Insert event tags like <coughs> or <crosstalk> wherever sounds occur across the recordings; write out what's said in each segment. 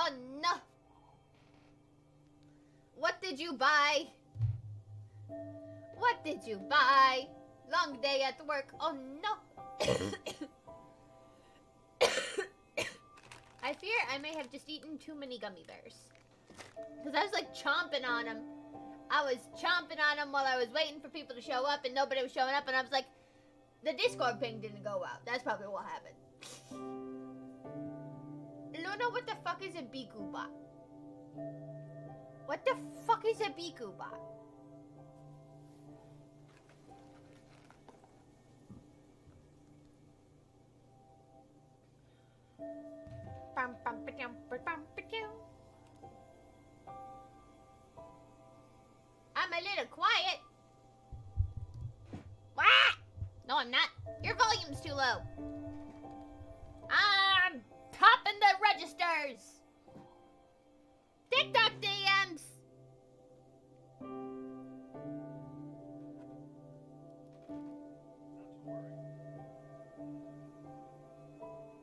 Oh no. What did you buy? What did you buy? Long day at work. Oh no. <coughs> I fear I may have just eaten too many gummy bears. Because I was like chomping on them. I was chomping on them while I was waiting for people to show up and nobody was showing up. And I was like, the Discord ping didn't go out. That's probably what happened. Luna, what the fuck is a Biku bot? What the fuck is a Biku bot? Bum, bum, ba-dum, ba-dum, ba-dum. I'm a little quiet. What? No, I'm not. Your volume's too low. I'm topping the registers. TikTok DMs.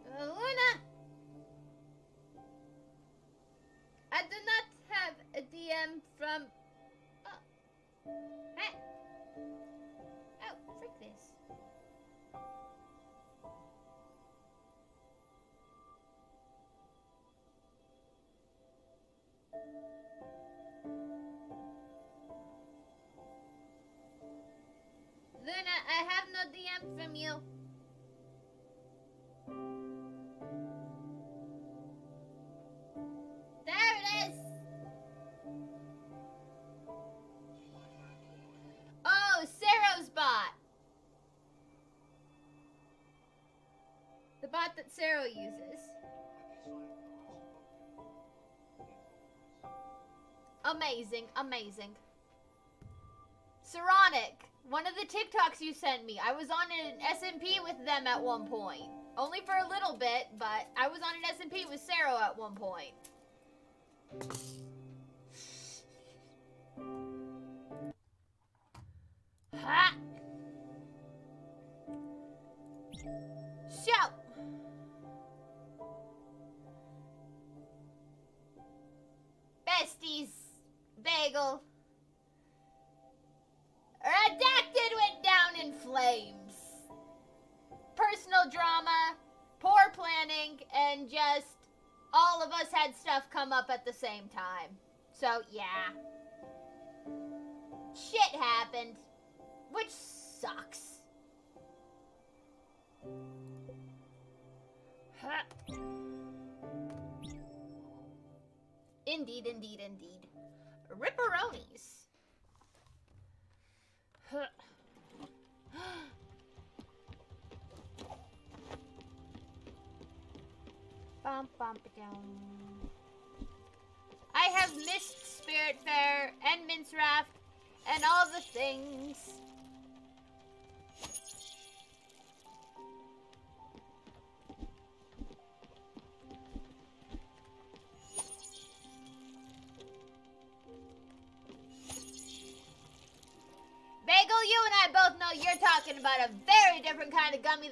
Luna. I do not have a DM from. Oh. Hey. Luna, I have no DM from you. There it is. Oh, Sarah's bot. The bot that Sarah uses. Amazing, amazing. Saronic, one of the TikToks you sent me. I was on an SMP with them at one point. Only for a little bit, but I was on an SMP with Sarah at one point. Ha! Bagel. Redacted went down in flames. Personal drama, poor planning, and just all of us had stuff come up at the same time. So, yeah. Shit happened. Which sucks. Indeed, indeed, indeed. Ripperonis. Huh. Bum, bum, ba-dum. I have missed Spiritfarer and Minecraft and all the things.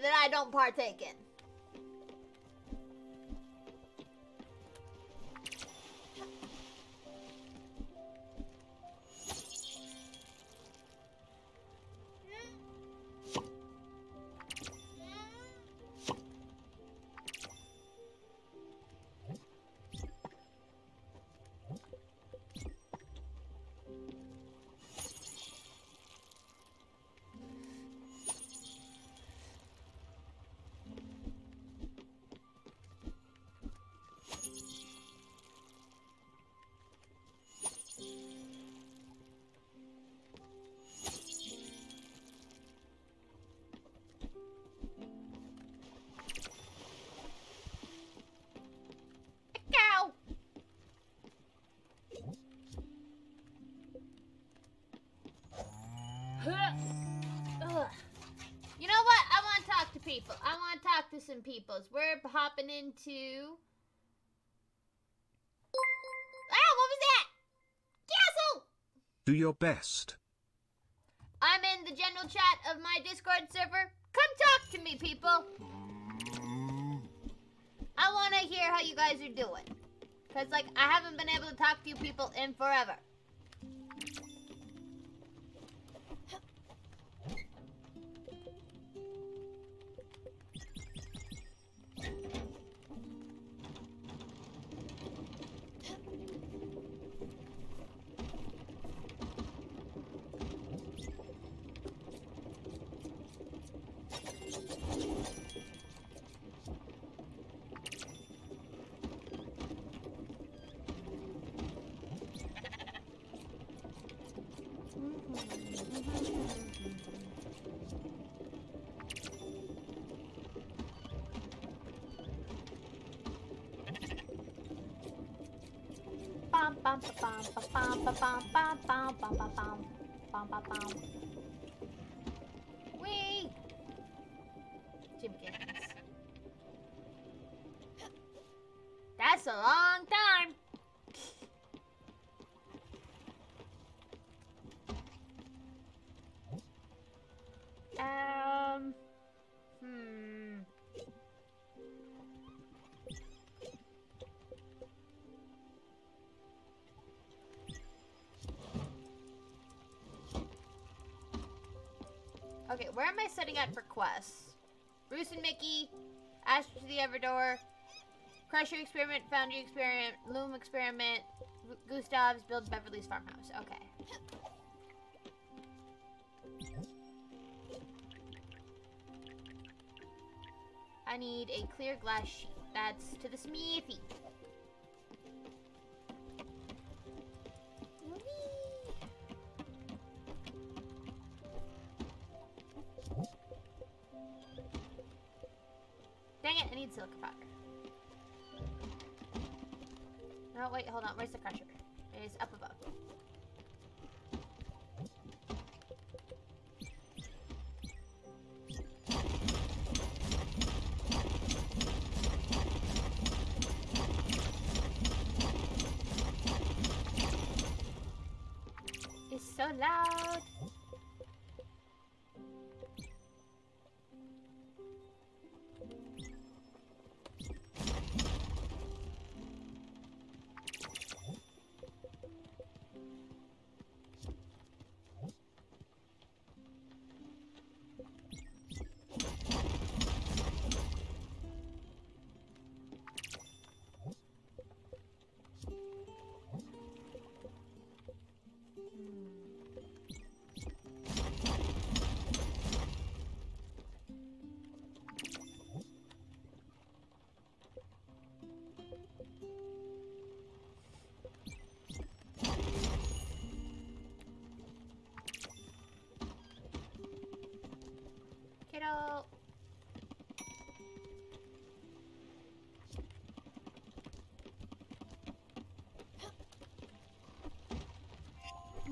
That I don't partake in. You know what? I want to talk to people. I want to talk to some peoples. We're hopping into. Ah, what was that? Castle! Do your best. I'm in the general chat of my Discord server. Come talk to me, people. I want to hear how you guys are doing. Because, like, I haven't been able to talk to you people in forever. Okay, where am I setting up for quests? Bruce and Mickey, Ash to the Everdoor, Crusher Experiment, Foundry Experiment, Loom Experiment, Gu- Gustav's Build Beverly's Farmhouse. Okay. I need a clear glass sheet. That's to the smithy. Dang it, I need silk powder. No, wait, hold on. Where's the crusher? It's up above. It's so loud.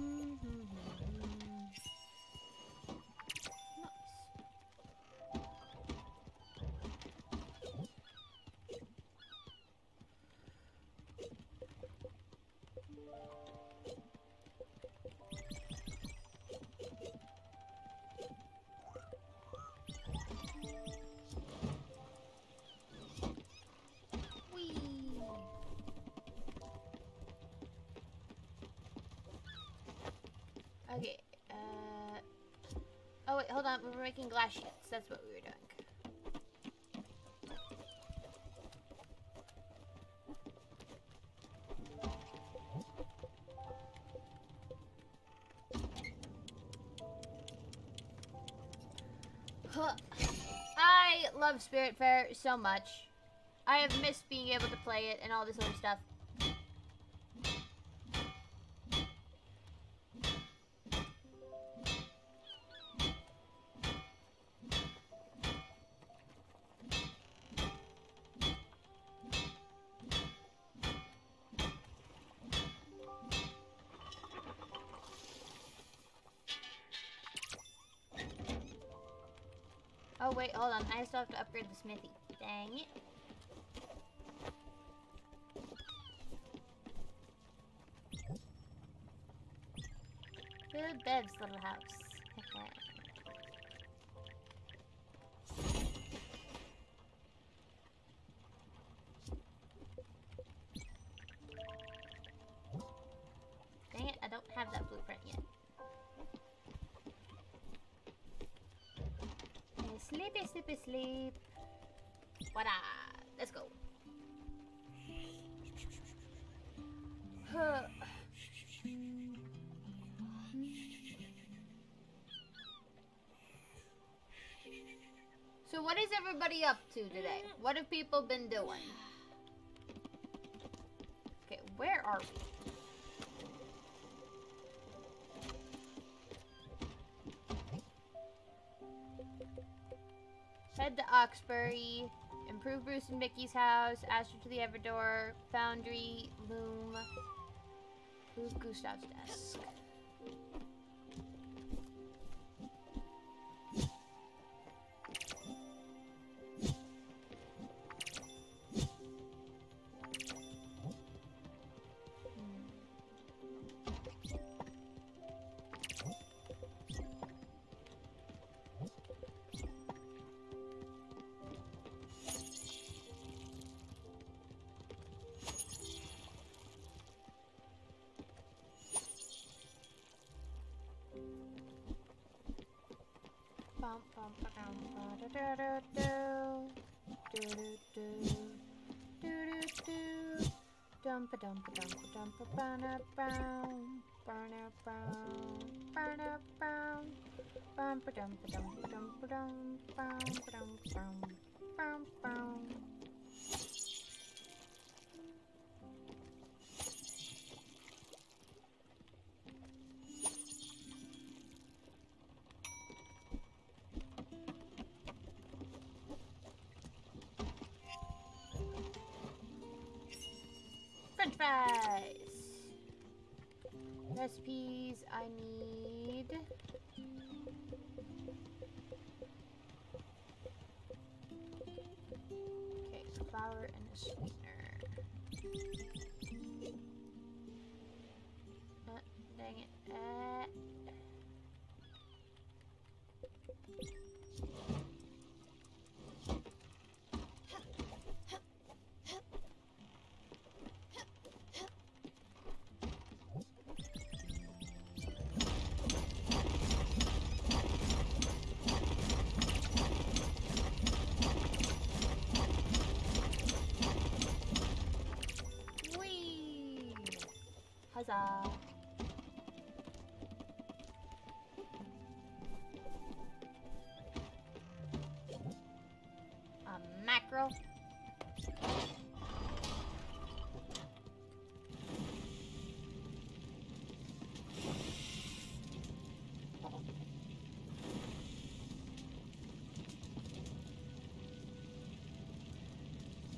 Uh... Oh wait, hold on, we were making glass sheets. That's what we were doing. I love Spiritfarer so much. I have missed being able to play it and all this other stuff. Wait, hold on. I still have to upgrade the smithy. Dang it. Good Bev's little house. Sleepy, sleep. What Let's go. <sighs> So what is everybody up to today? What have people been doing? Okay, where are we? Head improve Bruce and Mickey's house, Astrid to the Everdoor, Foundry, Loom, move Gustav's desk. Ba-da-da-da-do. Do-do-do. Do-do-do. Dum-ba-dum-ba-dum-ba-dum-ba-ba-na-bow. Ba-na-bow. Ba-na-bow. Bum-ba-dum-ba-dum-ba-dum-ba-dum. Bum-ba-dum-bum. Bum-bum. French Recipes I need. Okay, flour and a sweetener. A mackerel.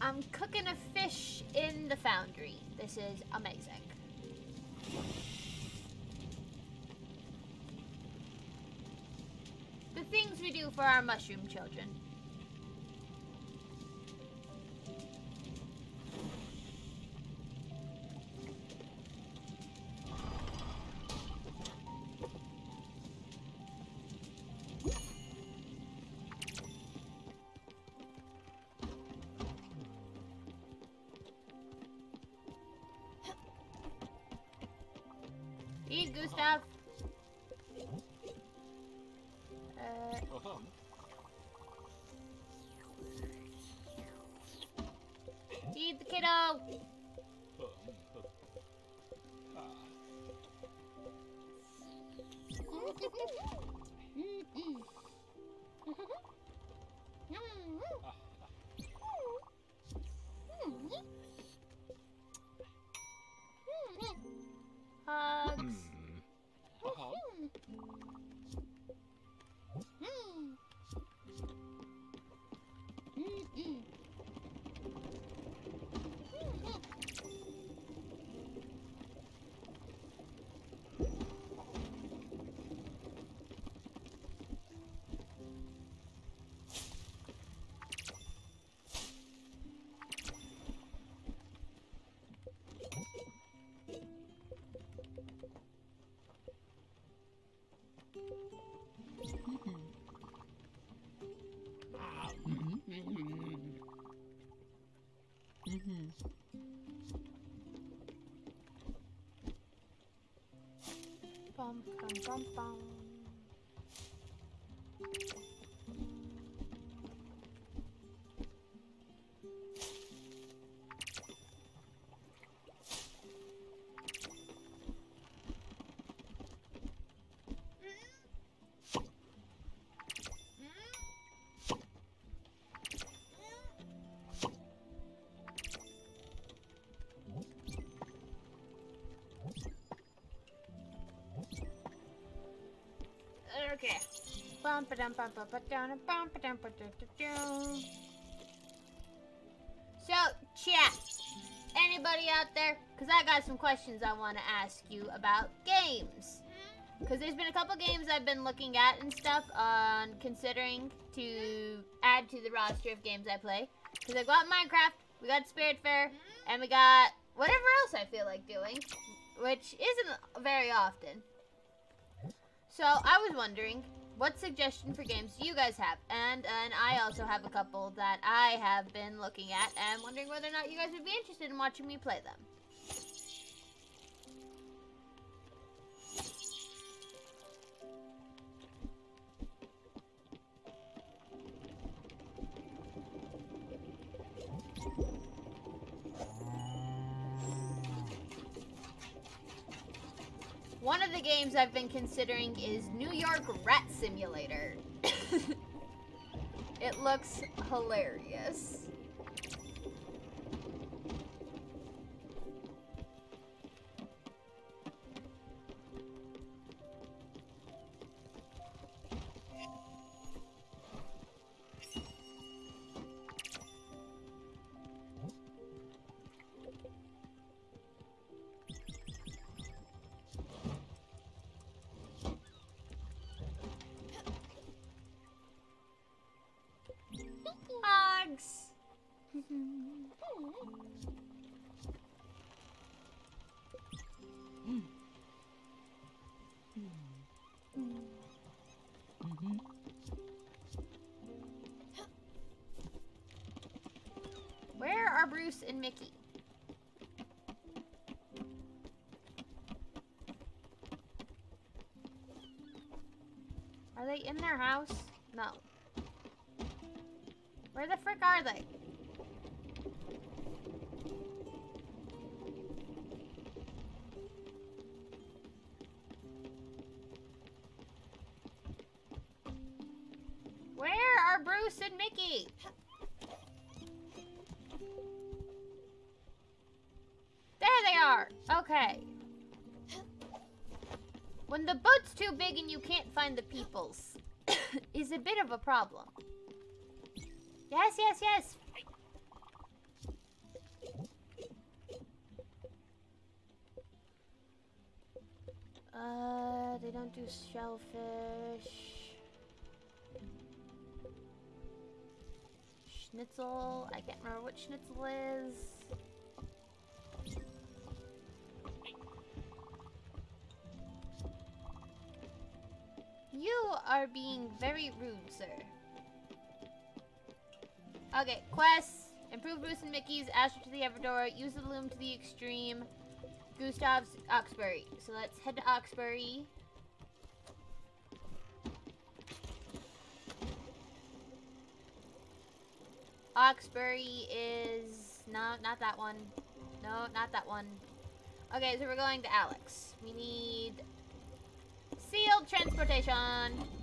I'm cooking a fish in the foundry. This is amazing. For our mushroom children. Bum, bum, bum, bum. Okay. Bum, ba-dum, bum, ba, ba-dum, bum, ba-dum, ba-dum-dum-dum. So, chat. Anybody out there? Because I got some questions I want to ask you about games. Hmm? Because there's been a couple games I've been looking at and stuff on considering to add to the roster of games I play. Because I've got Minecraft, we got Spiritfarer, hmm? and we got whatever else I feel like doing, which isn't very often. So I was wondering, what suggestion for games do you guys have? And and I also have a couple that I have been looking at and wondering whether or not you guys would be interested in watching me play them. One of the games I've been considering is New York Rat Simulator. <laughs> it looks hilarious. Are they in their house? No. Where the frick are they? Can't find the peoples, <coughs> is a bit of a problem. Yes, yes, yes. Uh, they don't do shellfish. Schnitzel. I can't remember what schnitzel is. You are being very rude, sir. Okay, quests. Improve Bruce and Mickey's, Astrid to the Everdora, use the loom to the extreme, Gustav's Oxbury. So let's head to Oxbury. Oxbury is... No, not that one. No, not that one. Okay, so we're going to Alex. We need... Sealed transportation.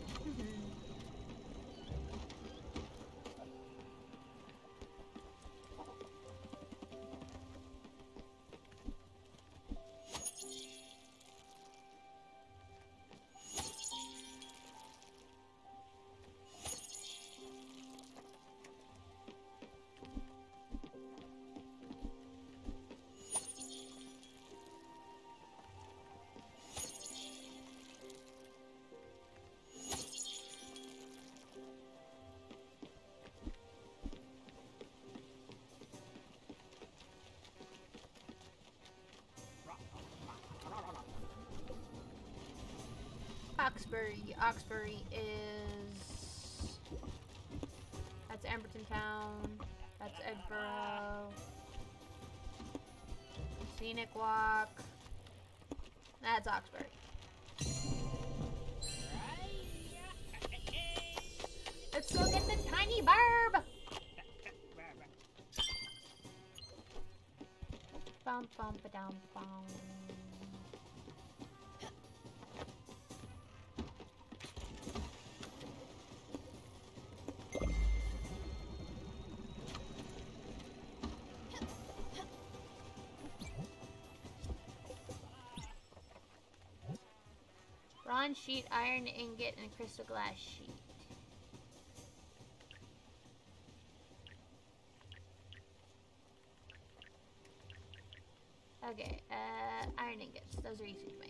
Oxbury. Oxbury is... That's Amberton Town. That's Edborough. Scenic walk. That's Oxbury. Let's go get the tiny burb. Bum bum ba dum bum. Bronze sheet, iron ingot, and crystal glass sheet. Okay, uh, iron ingots. Those are easy to make.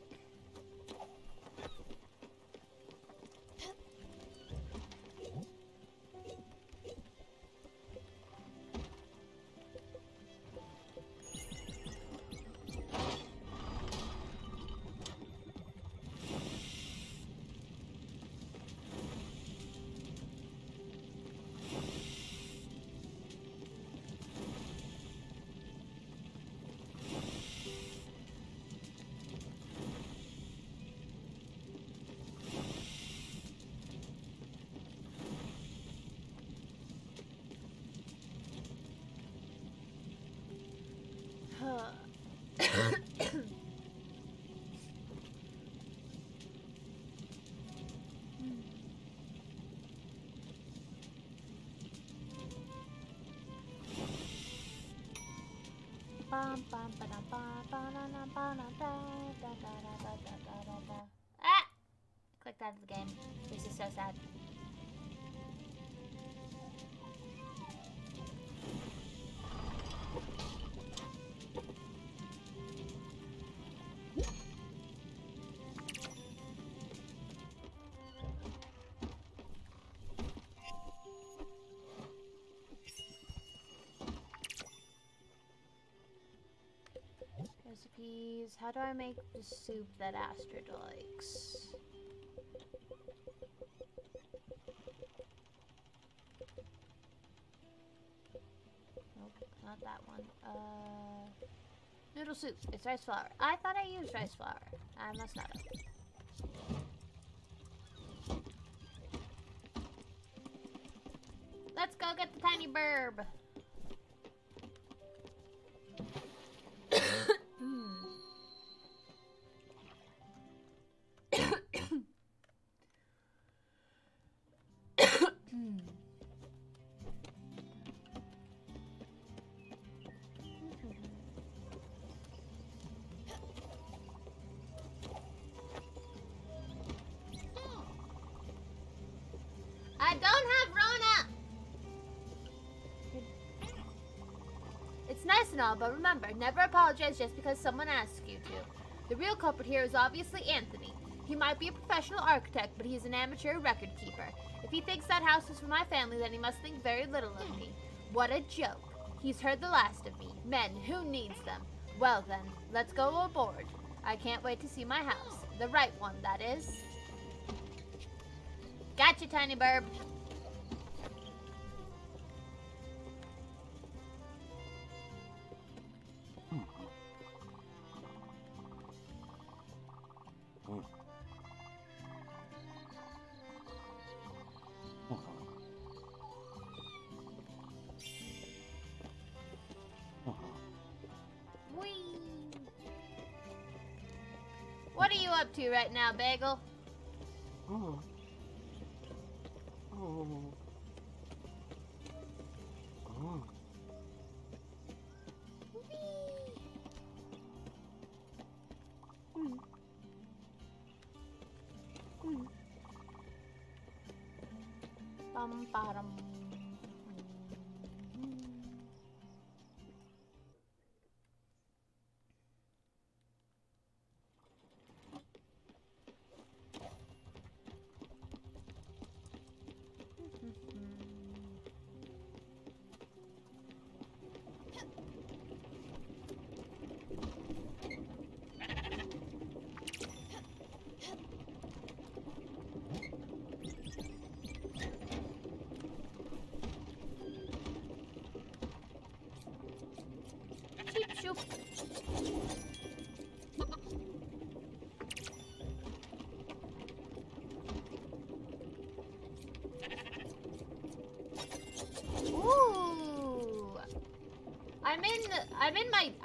Ah! Clicked out of the game. This is so sad. Recipes. How do I make the soup that Astrid likes? Nope, not that one. Uh, noodle soup. It's rice flour. I thought I used rice flour. I must not have. Let's go get the tiny burb. It's nice and all, but remember, never apologize just because someone asks you to. The real culprit here is obviously Anthony. He might be a professional architect, but he's an amateur record keeper. If he thinks that house is for my family, then he must think very little of me. What a joke. He's heard the last of me. Men, who needs them? Well then, let's go aboard. I can't wait to see my house. The right one, that is. Gotcha, tiny burb. Right now, Bagel?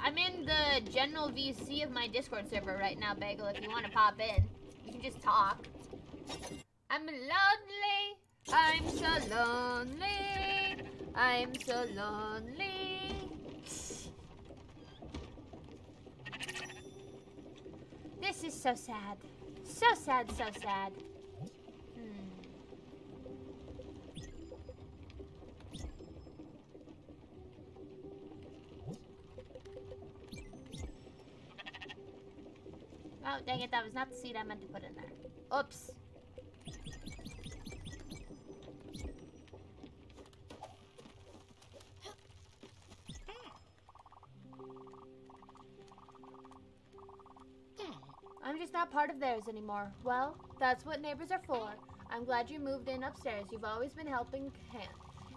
I'm in the general VC of my Discord server right now, Bagel. If you want to pop in, you can just talk. I'm lonely. I'm so lonely. I'm so lonely. This is so sad. So sad, so sad. Not the seed I meant to put in there. Oops. I'm just not part of theirs anymore. Well, that's what neighbors are for. I'm glad you moved in upstairs. You've always been helping hand.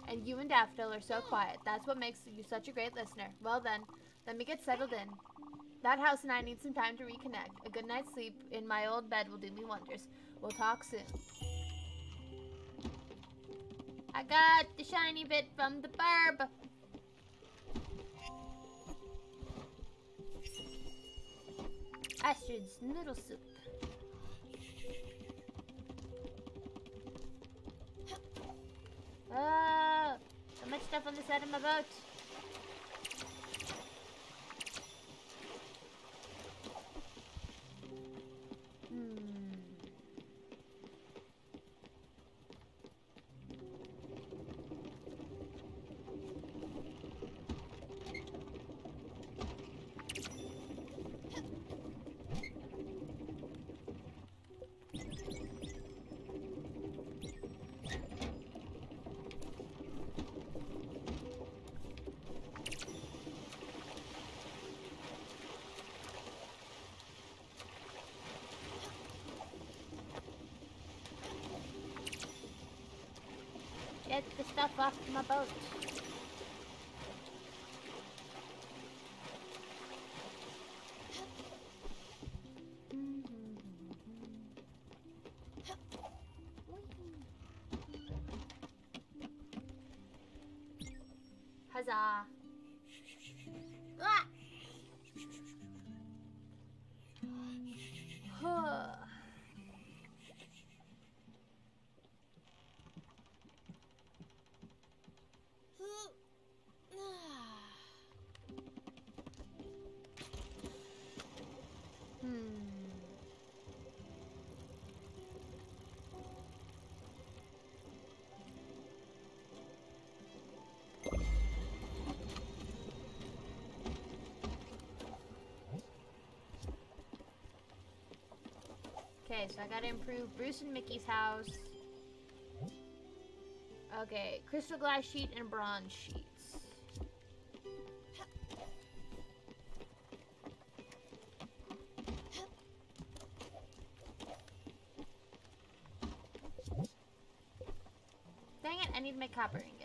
And you and Daffodil are so quiet. That's what makes you such a great listener. Well then, let me get settled in. That house and I need some time to reconnect. A good night's sleep in my old bed will do me wonders. We'll talk soon. I got the shiny bit from the burb. Astrid's noodle soup. Ah, so much stuff on the side of my boat. Get the stuff off my Okay, so I gotta improve Bruce and Mickey's house. Okay, crystal glass sheet and bronze sheets. Dang it, I need my make copper ingots.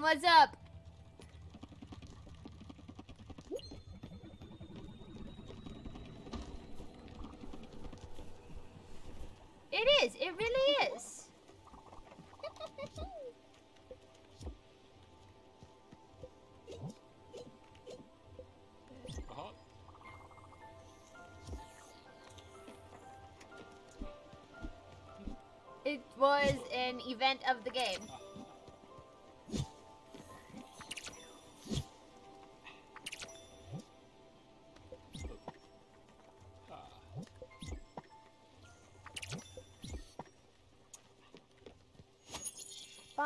What's up? It is. It really is. It was an event of the game.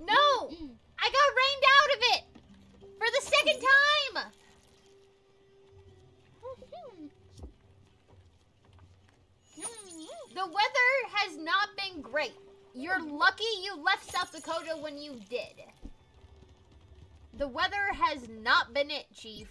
No! I got rained out of it! For the second time! The weather has not been great. You're lucky you left South Dakota when you did. The weather has not been it, Chief.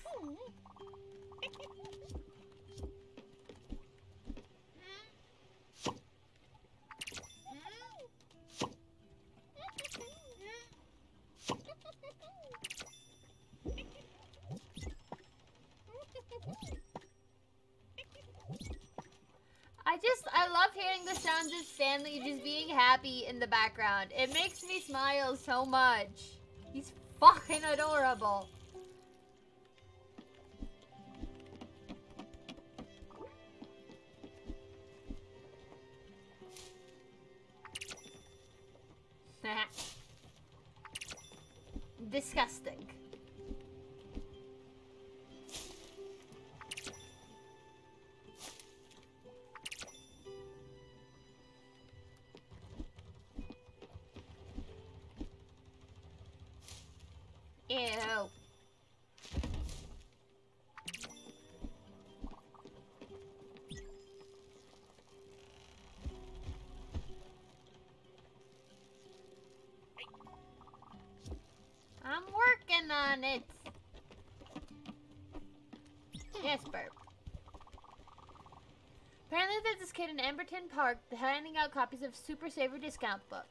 I just, I love hearing the sounds Stanley just being happy in the background. It makes me smile so much. He's fucking adorable. <laughs> Disgusting. This kid in Emberton Park handing out copies of Super Saver discount book.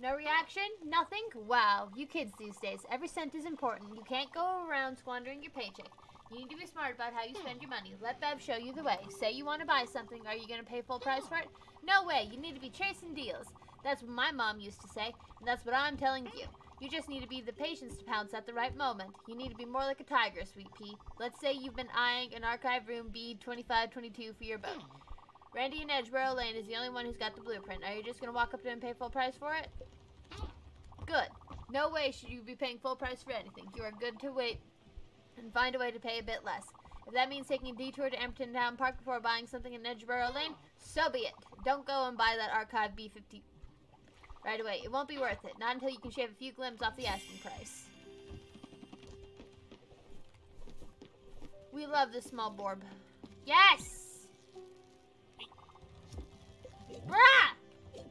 No reaction? Nothing? Wow, you kids these days. Every cent is important. You can't go around squandering your paycheck. You need to be smart about how you hmm. spend your money. Let Bev show you the way. Say you want to buy something. Are you going to pay full price for it? No way. You need to be chasing deals. That's what my mom used to say, and that's what I'm telling you. You just need to be the patience to pounce at the right moment. You need to be more like a tiger, sweet pea. Let's say you've been eyeing an archive room B2522 for your boat. Randy in Edgeboro Lane is the only one who's got the blueprint. Are you just going to walk up to him and pay full price for it? Good. No way should you be paying full price for anything. You are good to wait and find a way to pay a bit less. If that means taking a detour to Emberton Town Park before buying something in Edgeboro Lane, so be it. Don't go and buy that archive B50 right away. It won't be worth it. Not until you can shave a few glims off the asking price. We love this small borb. Yes! Bruh!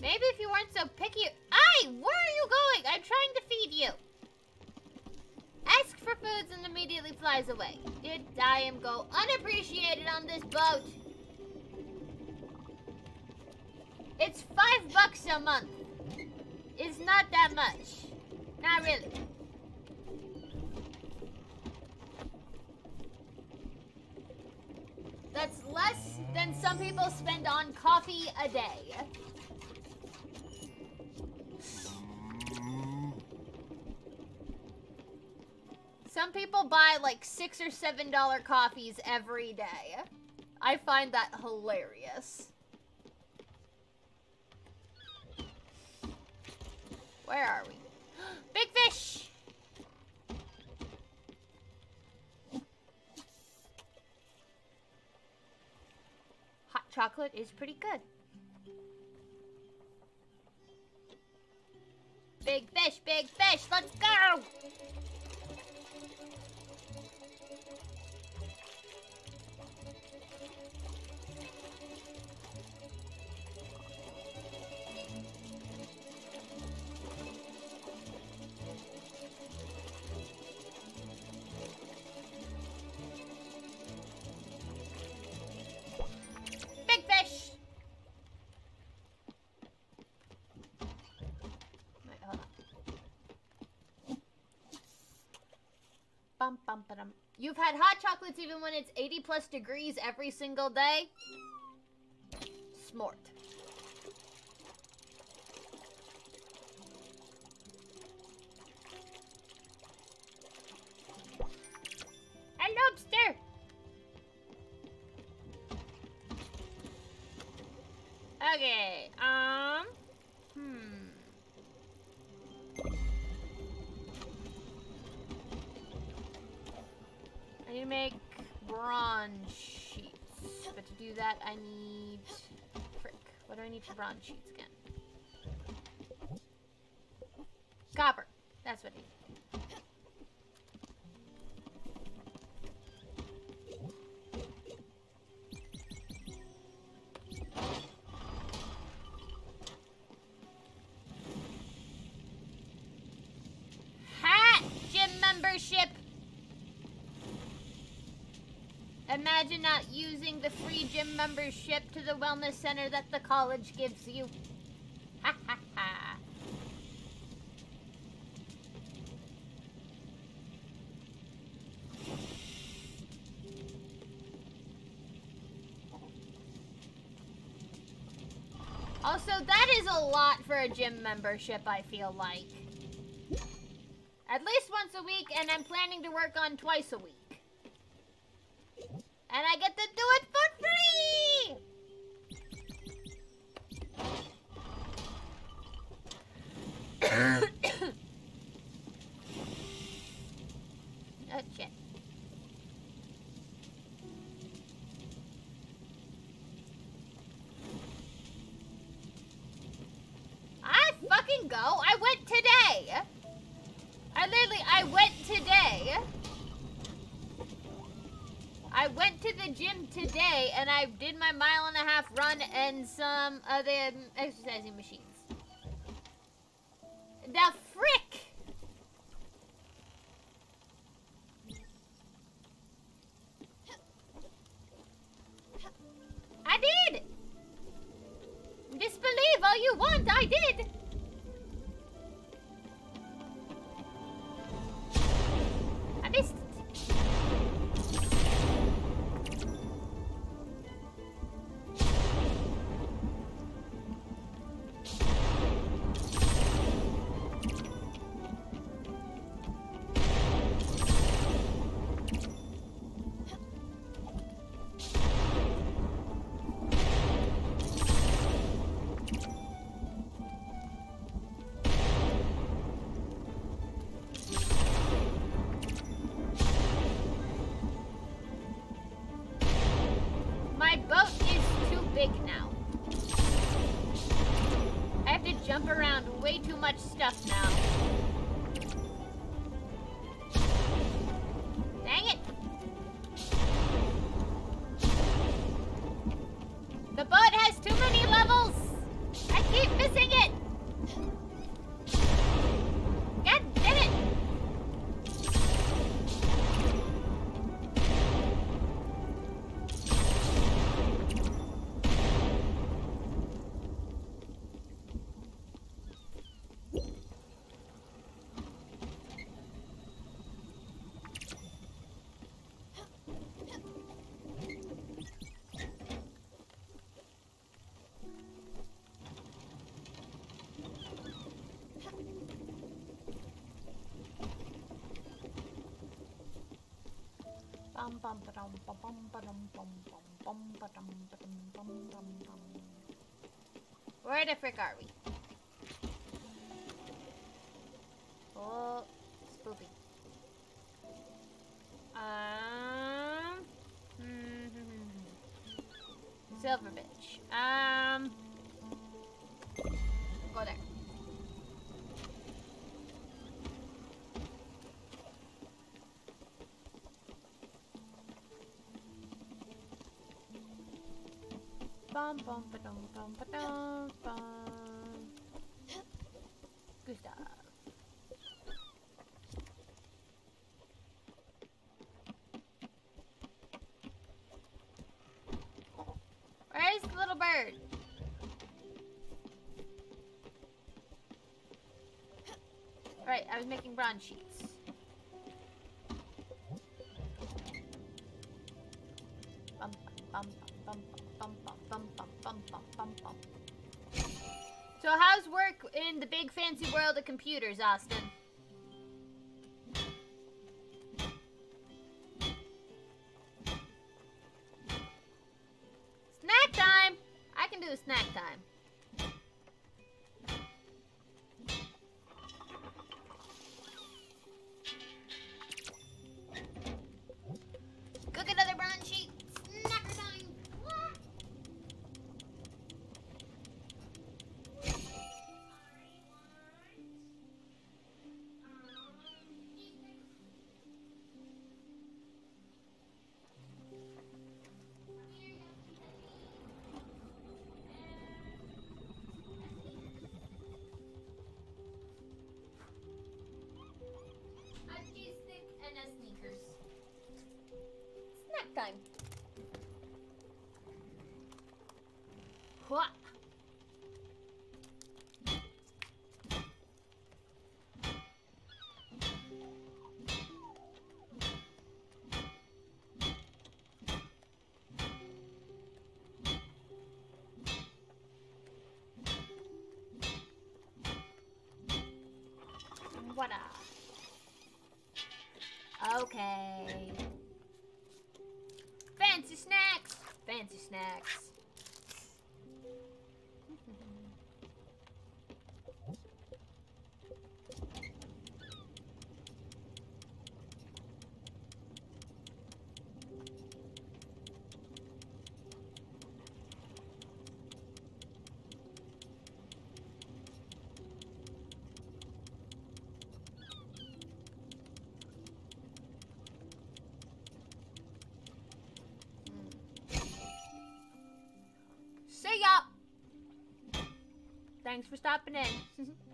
Maybe if you weren't so picky. Aye! Where are you going? I'm trying to feed you. Ask for foods and immediately flies away. Did I am go unappreciated on this boat? It's five bucks a month. It's not that much. Not really. Some people spend on coffee a day. Some people buy like six or seven dollar coffees every day. I find that hilarious. Where are we? <gasps> Big fish! Chocolate is pretty good. Big fish, big fish, let's go! Bum, bum, ba-dum. You've had hot chocolates even when it's 80 plus degrees every single day? Smart. A lobster! I need for bronze sheets again? Copper. Using the free gym membership to the wellness center that the college gives you. Ha ha ha. Also, that is a lot for a gym membership, I feel like. At least once a week, and I'm planning to work on twice a week. I did my mile and a half run and some other exercising machines. Where the frick are we? Bum bum ba dum bum ba dum bum. Gustav. Where's the little bird? Right, I was making bronze sheets. Computers, Austin? Time. Hua. Okay. Fancy snacks! Fancy snacks. Thanks for stopping in. <laughs>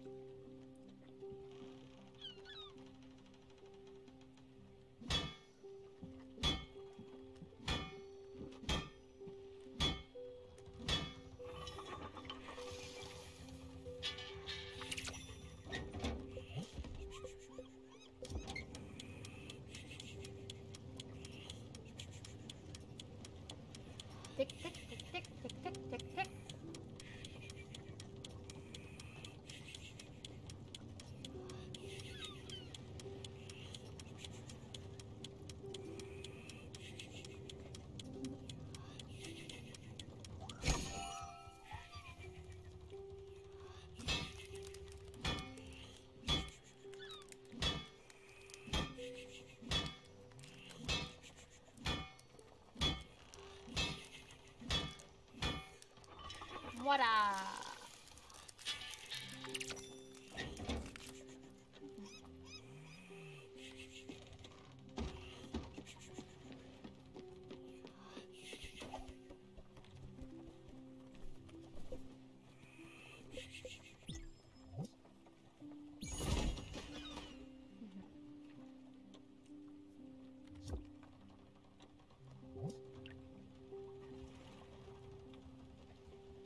Bora!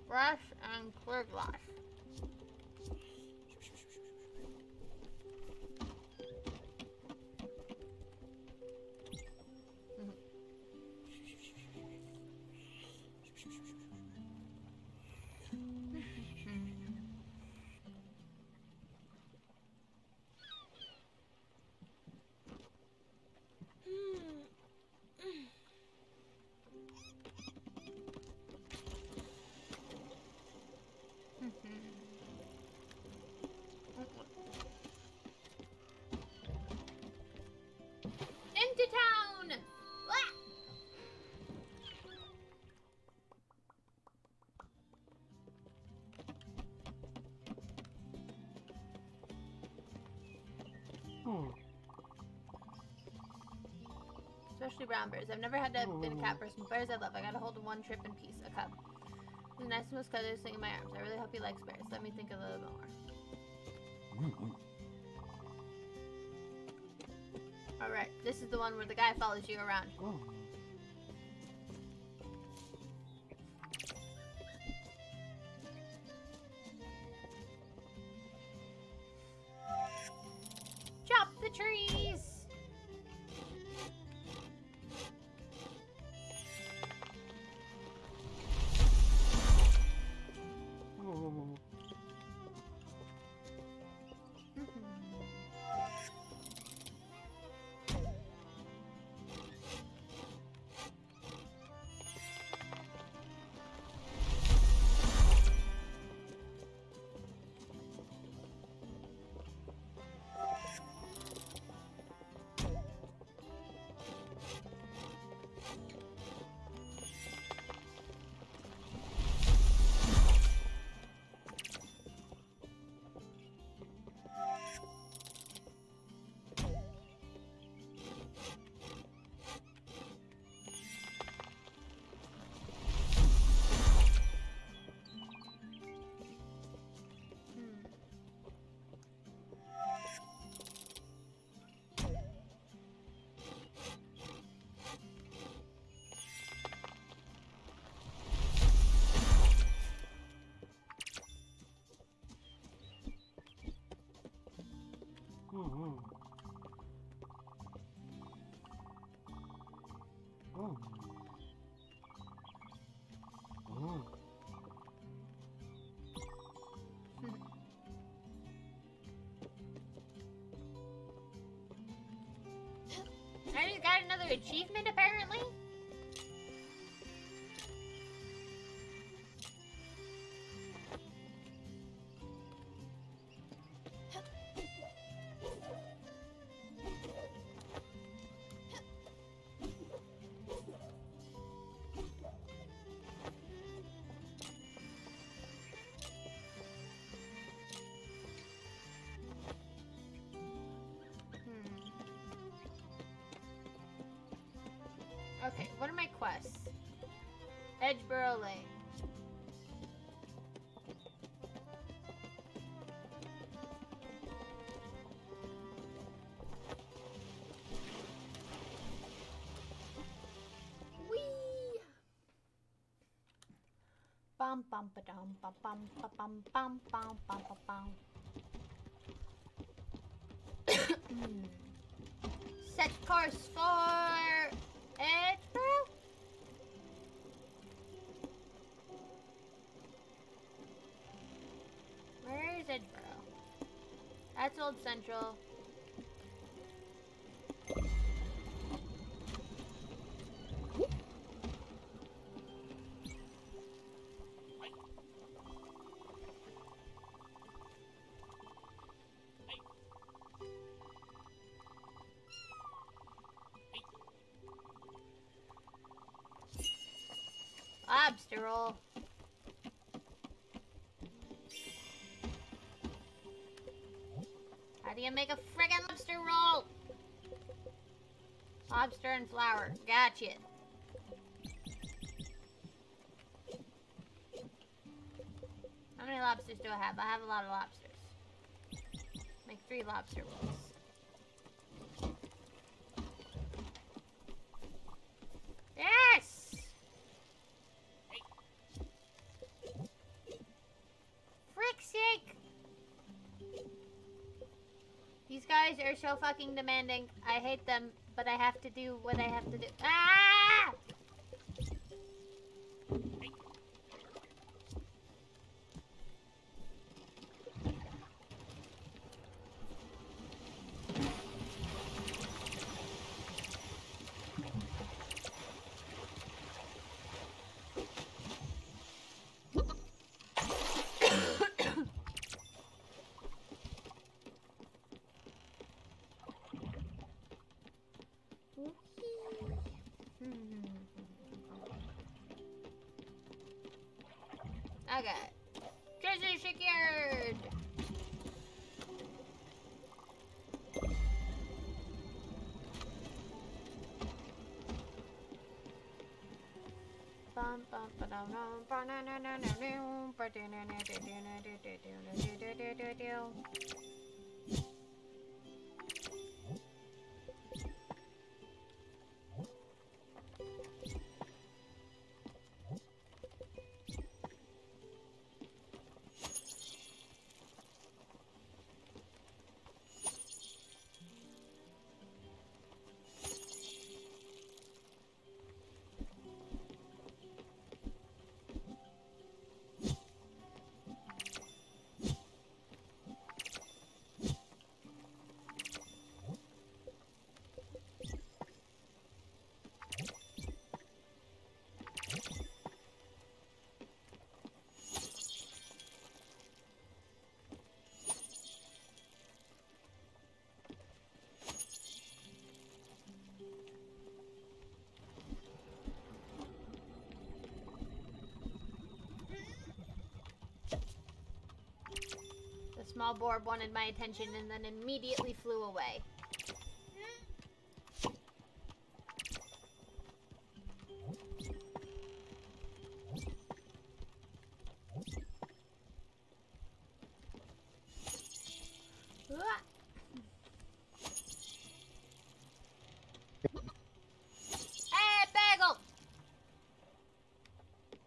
Brush and clear glass. Especially brown bears. I've never had to been a cat person. Bears I love. I got to hold one trip in peace. A cub. The nicest, most cuddliest thing in my arms. I really hope he likes bears. Let me think a little bit more. Mm-hmm. Alright, this is the one where the guy follows you around. Oh. I just got another achievement apparently. Bum bum ba dum bum bum ba bum bum bum bum. Set course for Edinburgh? Where is Edinburgh? That's Old Central. Lobster roll. How do you make a friggin' lobster roll? Lobster and flour. Gotcha. How many lobsters do I have? I have a lot of lobsters. Make three lobster rolls. Yes! Sake! These guys are so fucking demanding. I hate them, but I have to do what I have to do. Ah! Okay. Treasure secured! Small boar wanted my attention and then immediately flew away.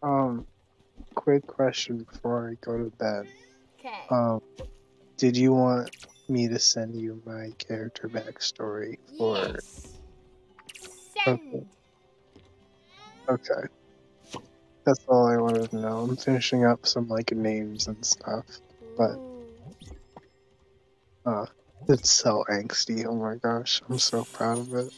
Um, quick question before I go to bed. Okay. Um, did you want me to send you my character backstory for? yes. Send. Okay. That's all I wanted to know. I'm finishing up some like names and stuff. But- Uh, it's so angsty. Oh my gosh, I'm so proud of it.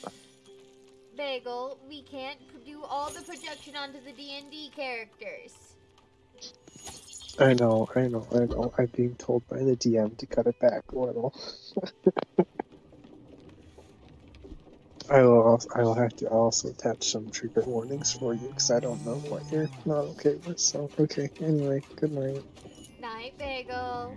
I know, I know, I know. I'm being told by the DM to cut it back a little. <laughs> I will. I will have to also attach some trigger warnings for you because I don't know what you're not okay with. So okay. Anyway, good night. Night, Bagel.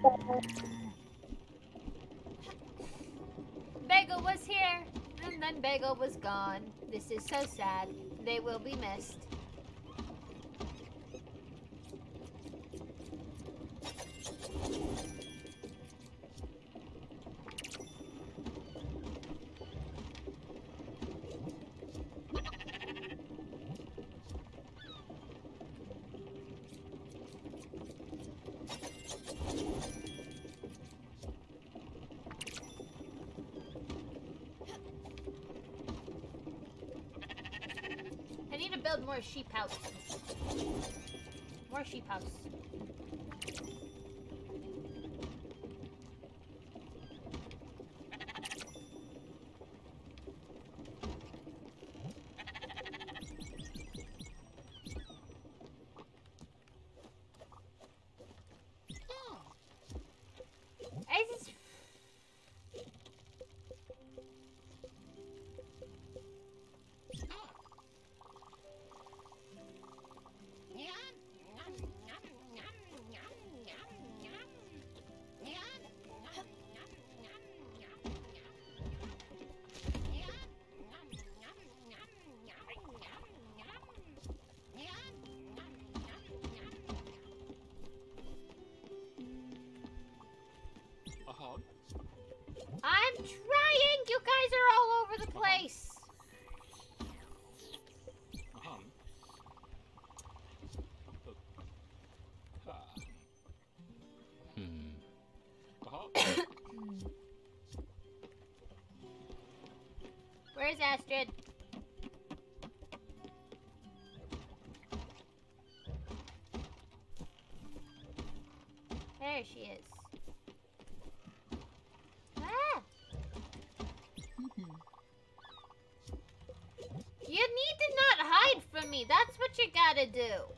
Bagel was here, and then Bagel was gone. This is so sad. They will be missed. I need to build more sheep house. More sheep house. She is. Ah! You need to not hide from me. That's what you gotta do.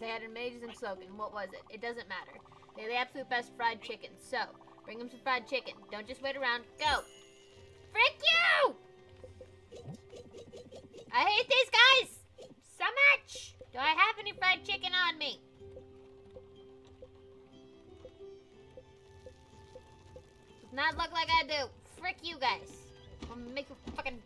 They had an amazing slogan. What was it? It doesn't matter. They're the absolute best fried chicken. So, bring them some fried chicken. Don't just wait around. Go. Frick you! I hate these guys so much. Do I have any fried chicken on me? Does not look like I do. Frick you guys. I'm gonna make a fucking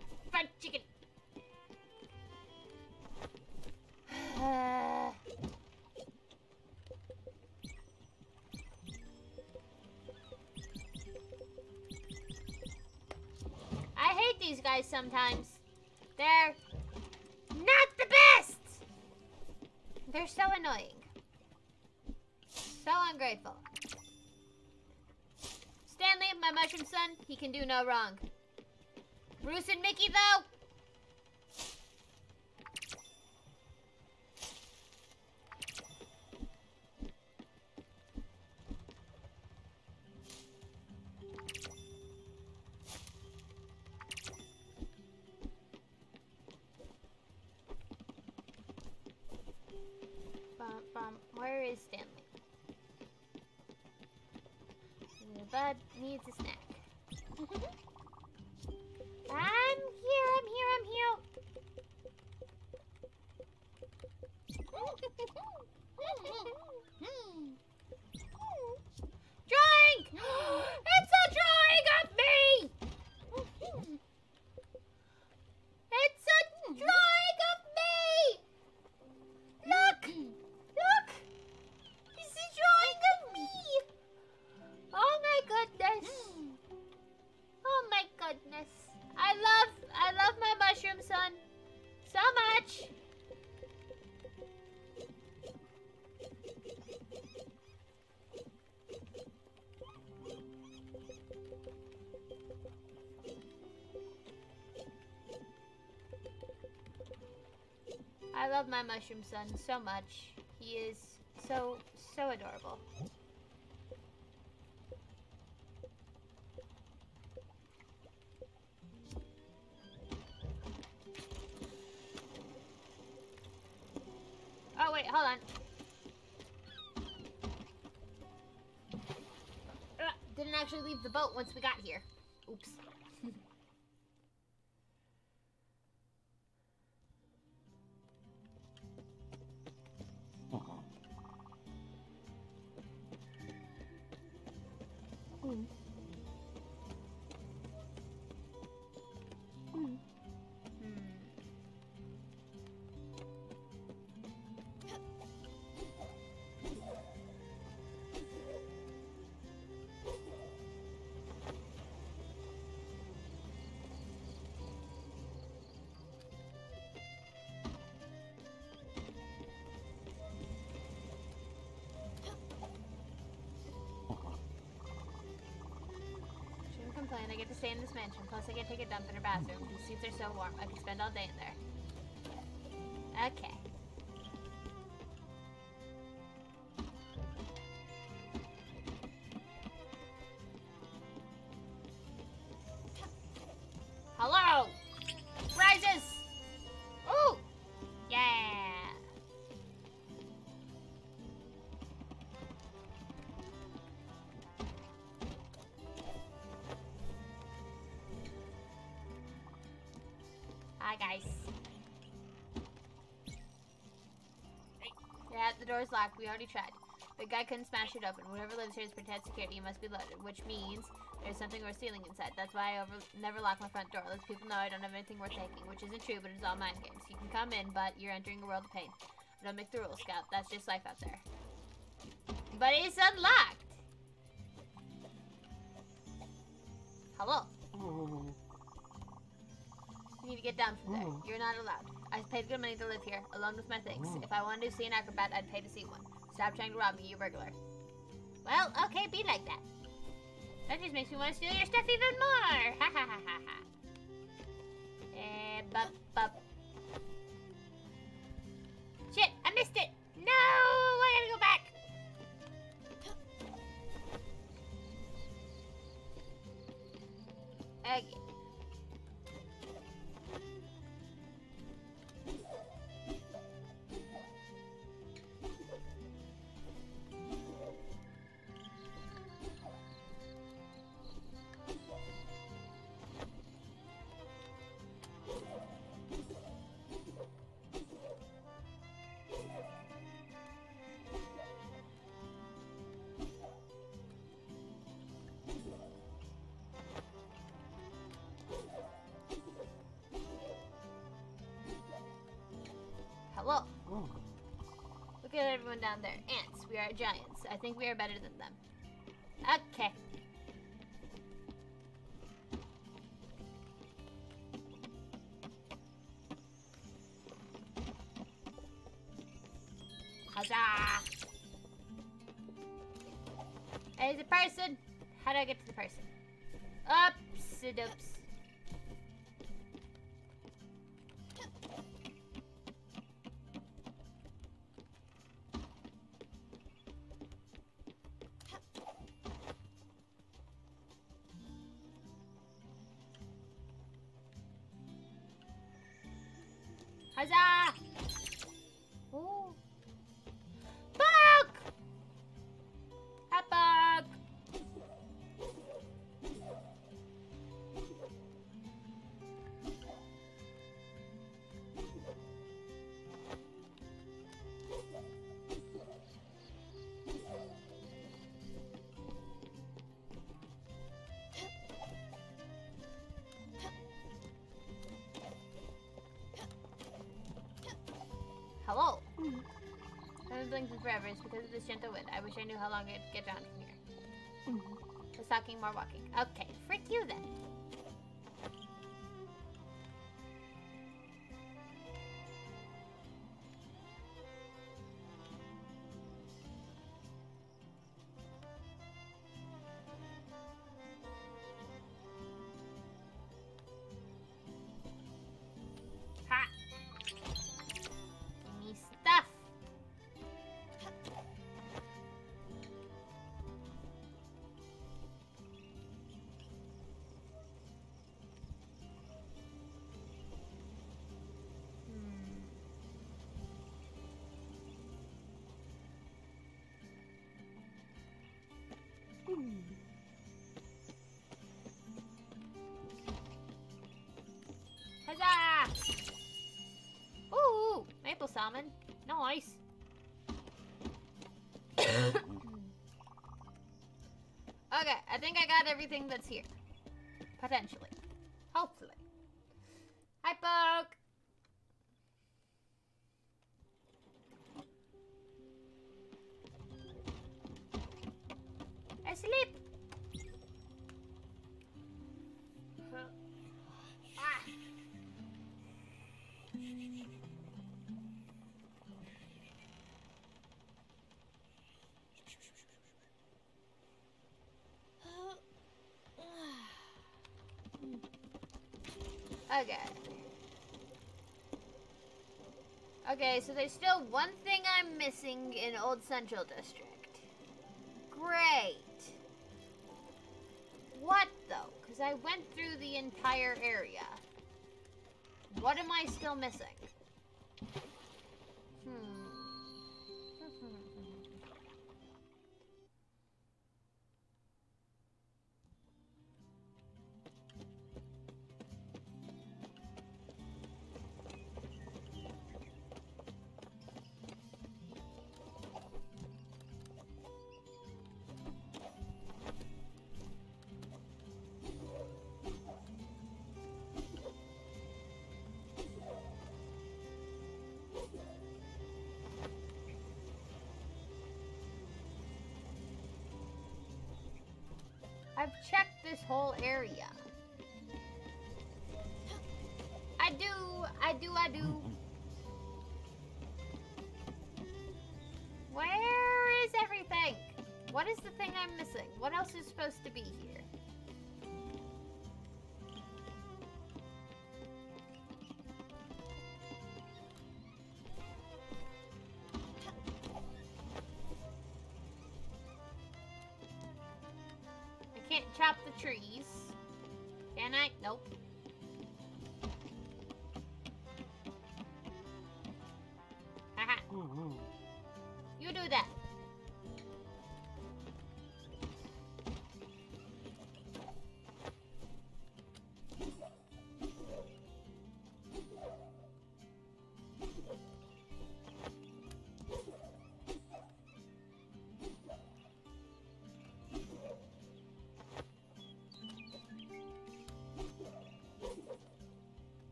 do no wrong. Bruce and Mickey, though, I love my mushroom son so much. He is so, so adorable. Oh, wait, hold on. Uh, didn't actually leave the boat once we got here. Shouldn't. I get to stay in this mansion. Plus, I get to take a dump in her bathroom. These seats are so warm. I could spend all day in there. Okay. Guys. Yeah, the door's locked. We already tried. The guy couldn't smash it open. Whoever lives here is protected security. It must be loaded, which means there's something worth stealing inside. That's why I over never lock my front door. Lets people know I don't have anything worth taking, which isn't true, but it's all mind games. You can come in, but you're entering a world of pain. Don't make the rules, Scout. That's just life out there. But it's unlocked. To get down from there. You're not allowed. I paid good money to live here, alone with my things. If I wanted to see an acrobat, I'd pay to see one. Stop trying to rob me, you burglar. Well, okay, be like that. That just makes me want to steal your stuff even more. <laughs> Ha ha ha ha ha. Eh, bup, bup. At everyone down there. Ants. We are giants. I think we are better than them. Okay. I've been blinking forever. It's because of this gentle wind. I wish I knew how long I'd get down from here. Mm-hmm. Less talking, more walking. Okay, frick you then. Huzzah! Ooh, maple salmon. Nice. <coughs> okay, I think I got everything that's here. Potentially. Okay. Okay, so there's still one thing I'm missing in Old Central District. Great. What though? Because I went through the entire area. What am I still missing? Whole area. I do, I do, I do. Where is everything? What is the thing I'm missing? What else is supposed to be here?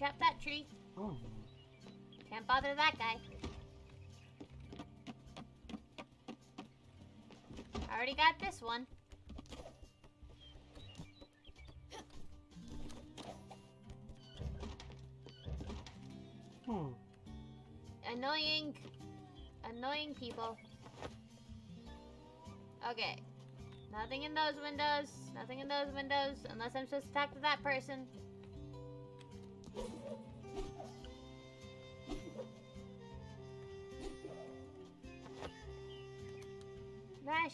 Chop that tree. Can't bother that guy. I Already got this one. Hmm. Annoying. Annoying people. Okay. Nothing in those windows. Nothing in those windows. Unless I'm supposed to talk to that person.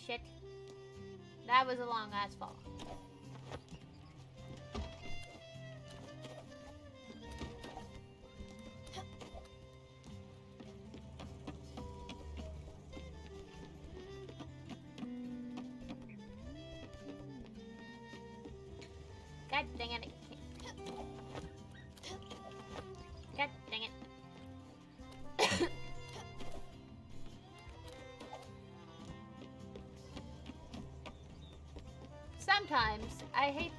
Shit. That was a long ass fall.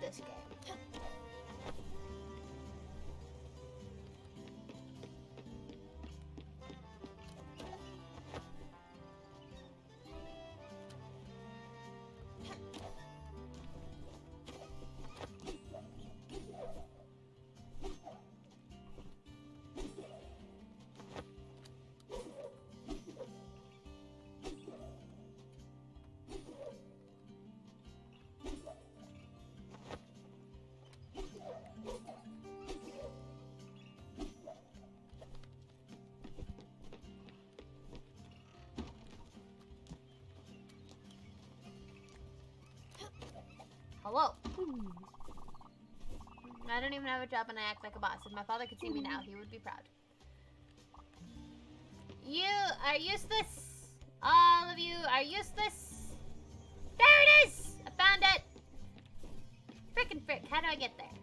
This game. Hello. Hmm. I don't even have a job and I act like a boss. If my father could see me now, he would be proud. You are useless. All of you are useless. There it is! I found it! Frickin' frick, how do I get there?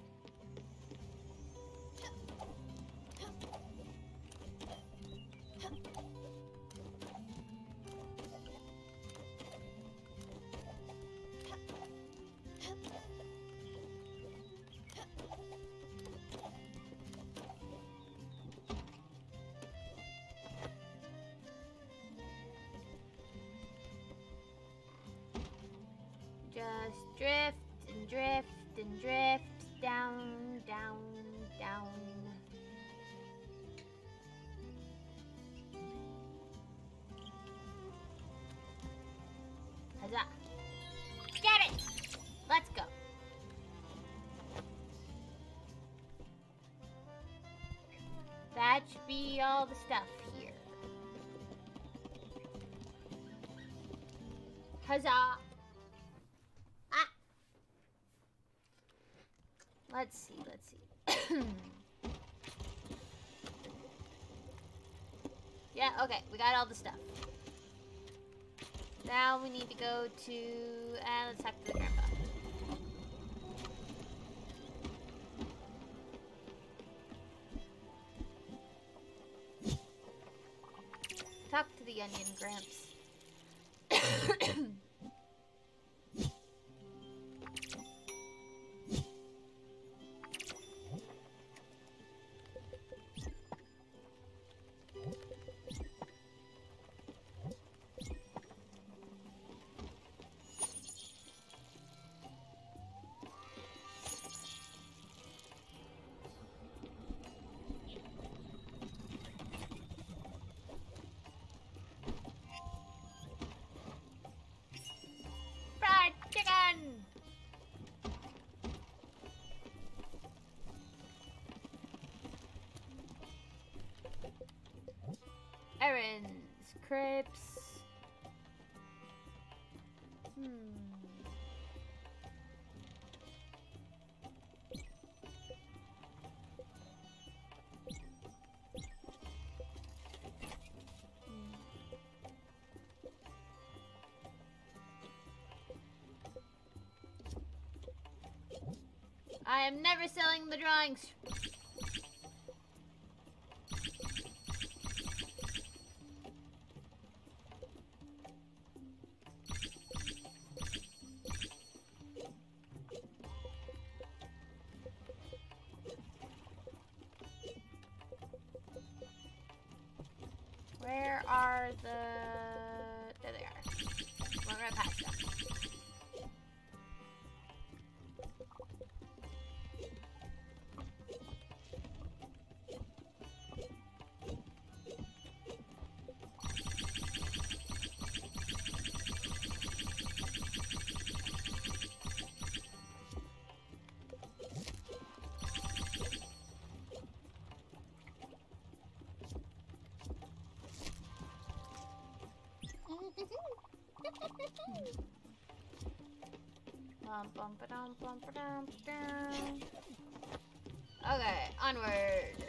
Drift down, down, down. Huzzah! Get it! Let's go. That should be all the stuff here. Huzzah! Let's see, let's see. <coughs> yeah, okay, we got all the stuff. Now we need to go to, uh, let's talk to the grandpa. Talk to the onion, Gramps. <coughs> <coughs> Errands, crepes. Hmm. I am never selling the drawings. Okay, onward.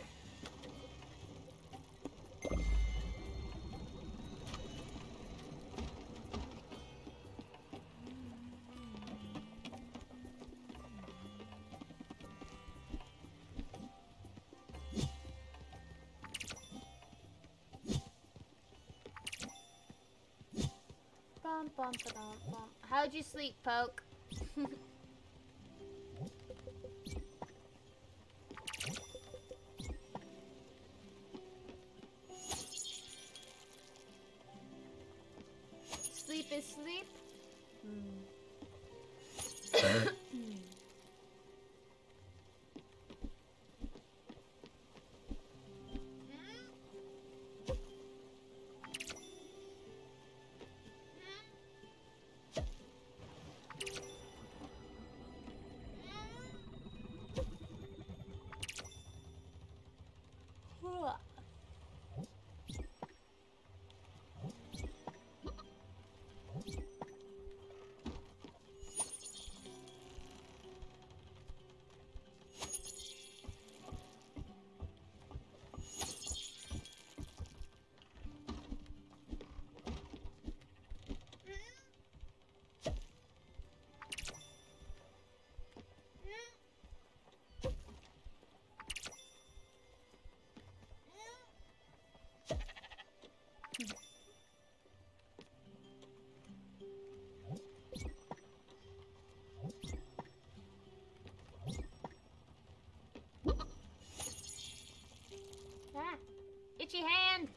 Bum, bum. How'd you sleep, Poke? <laughs> itchy hand.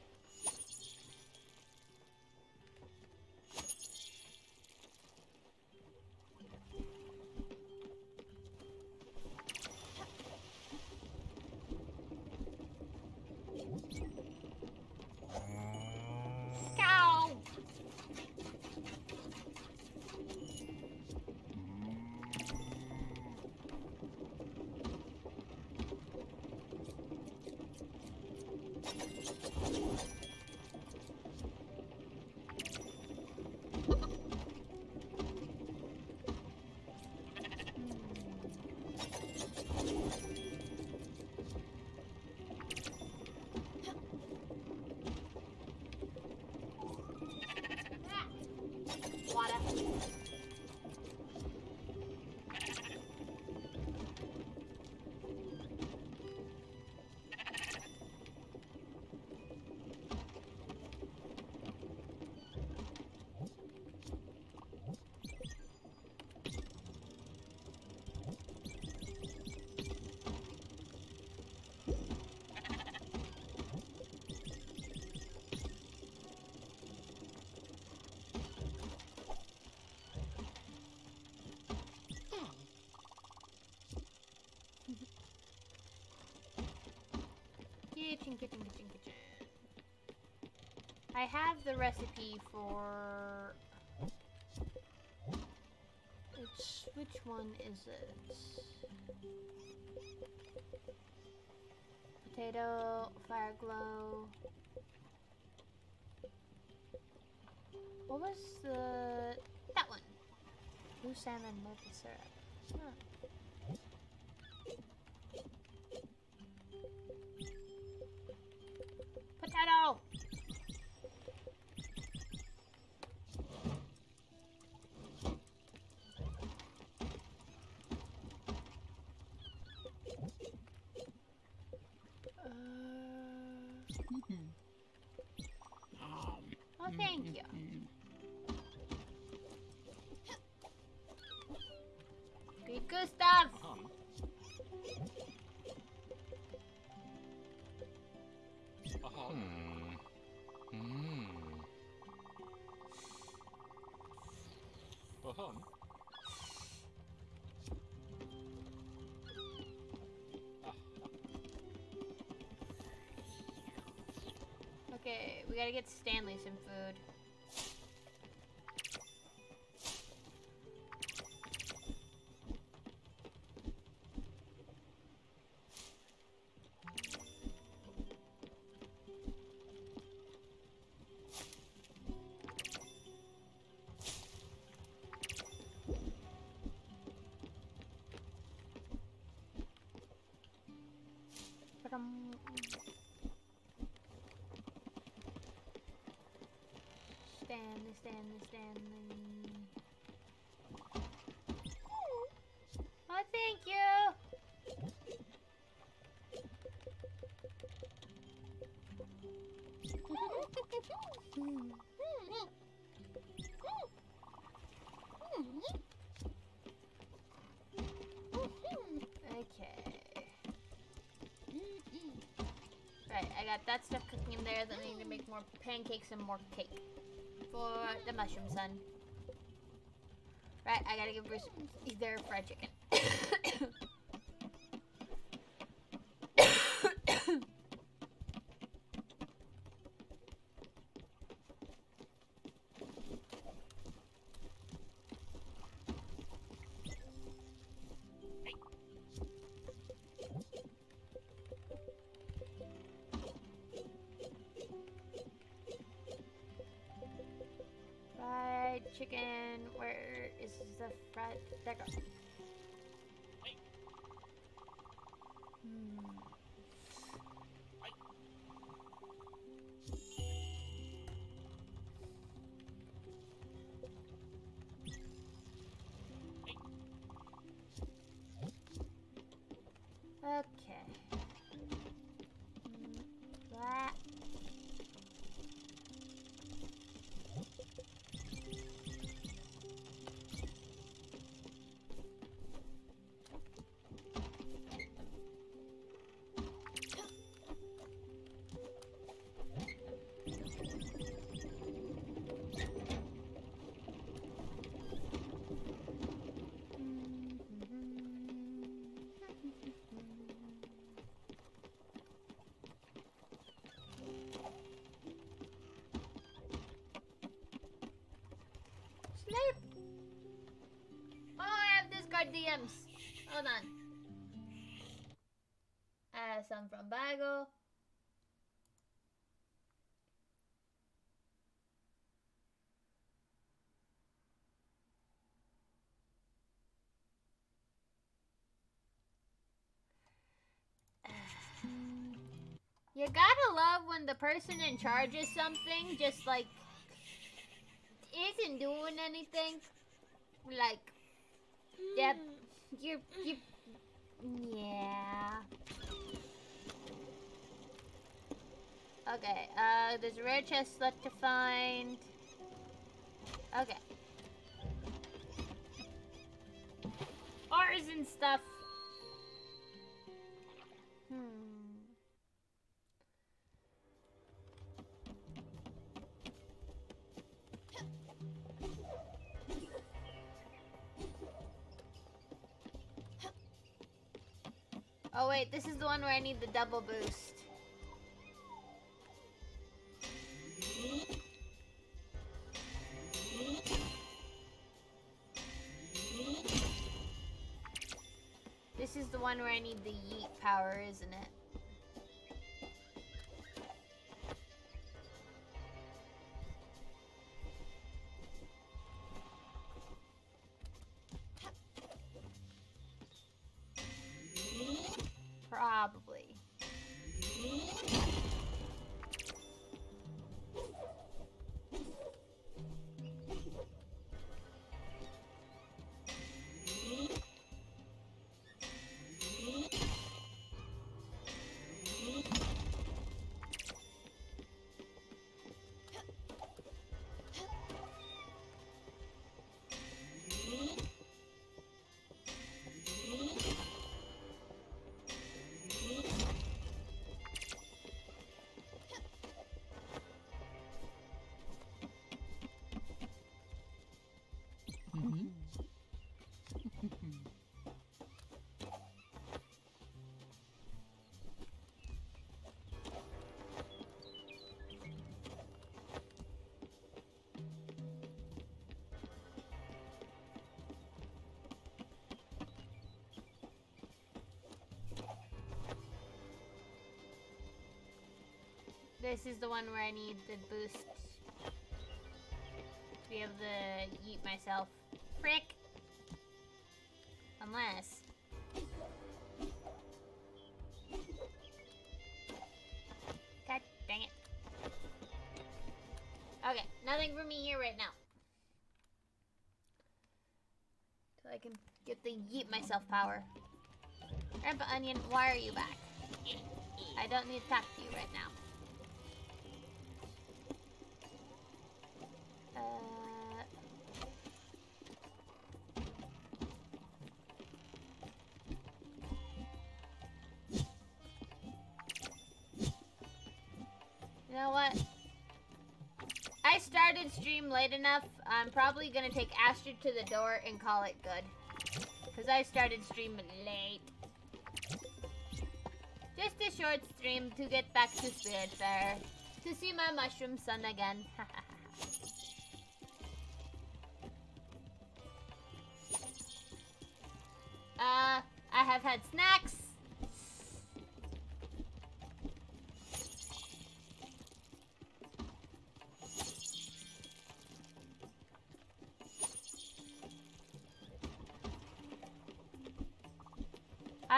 Cow. Water. Kitchen, kitchen, kitchen, kitchen. I have the recipe for. Which which one is it? Potato, fire glow. What was the that one? Blue salmon maple syrup. oh, thank you. Good, good stuff. Uh-huh. Gotta get Stanley some food. Oh, thank you. Okay. Right, I got that stuff cooking in there. Then I need to make more pancakes and more cake for the mushroom son. Right, I gotta give Bruce their fried chicken. Fried? There goes. Hmm. Okay. Snape! Oh, I have Discord DMs. Hold on. Uh, some from Bago. <sighs> You gotta love when the person in charge of something just like isn't doing anything. Like, yep, you you, yeah. Okay, uh, there's a rare chest left to find. Okay. And stuff. Hmm. Oh wait, this is the one where I need the double boost. This is the one where I need the yeet power, isn't it? This is the one where I need the boost to be able to eat myself. Frick! Unless. God dang it. Okay, nothing for me here right now. Till I can get the yeet myself power. Grandpa Onion, why are you back? I don't need to talk to you right now. Late enough. I'm probably gonna take Astrid to the door and call it good. Cause I started streaming late. Just a short stream to get back to Spiritfarer. To see my mushroom son again. <laughs> uh, I have had snacks.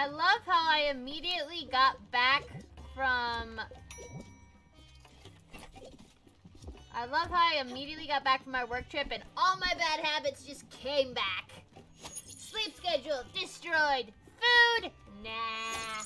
I love how I immediately got back from... I love how I immediately got back from my work trip and all my bad habits just came back. Sleep schedule destroyed. Food? Nah.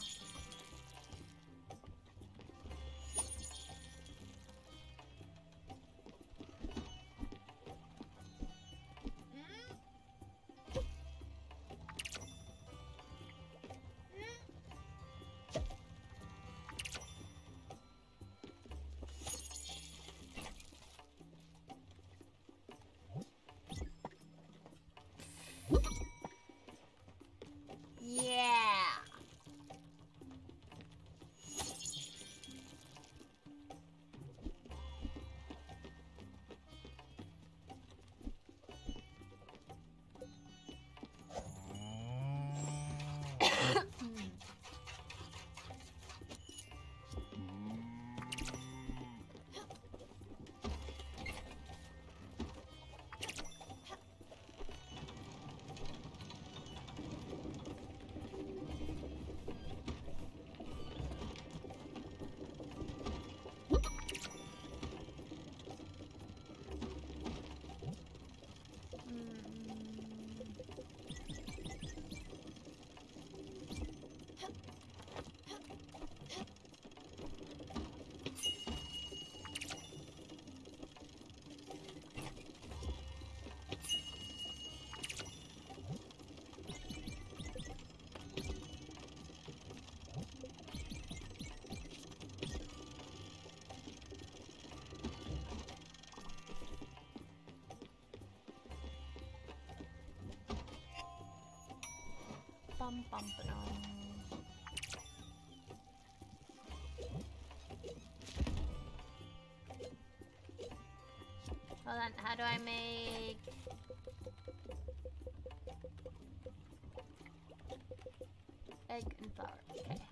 Bum, bum, ba-dum. Hold on, how do I make... Egg and flour, okay.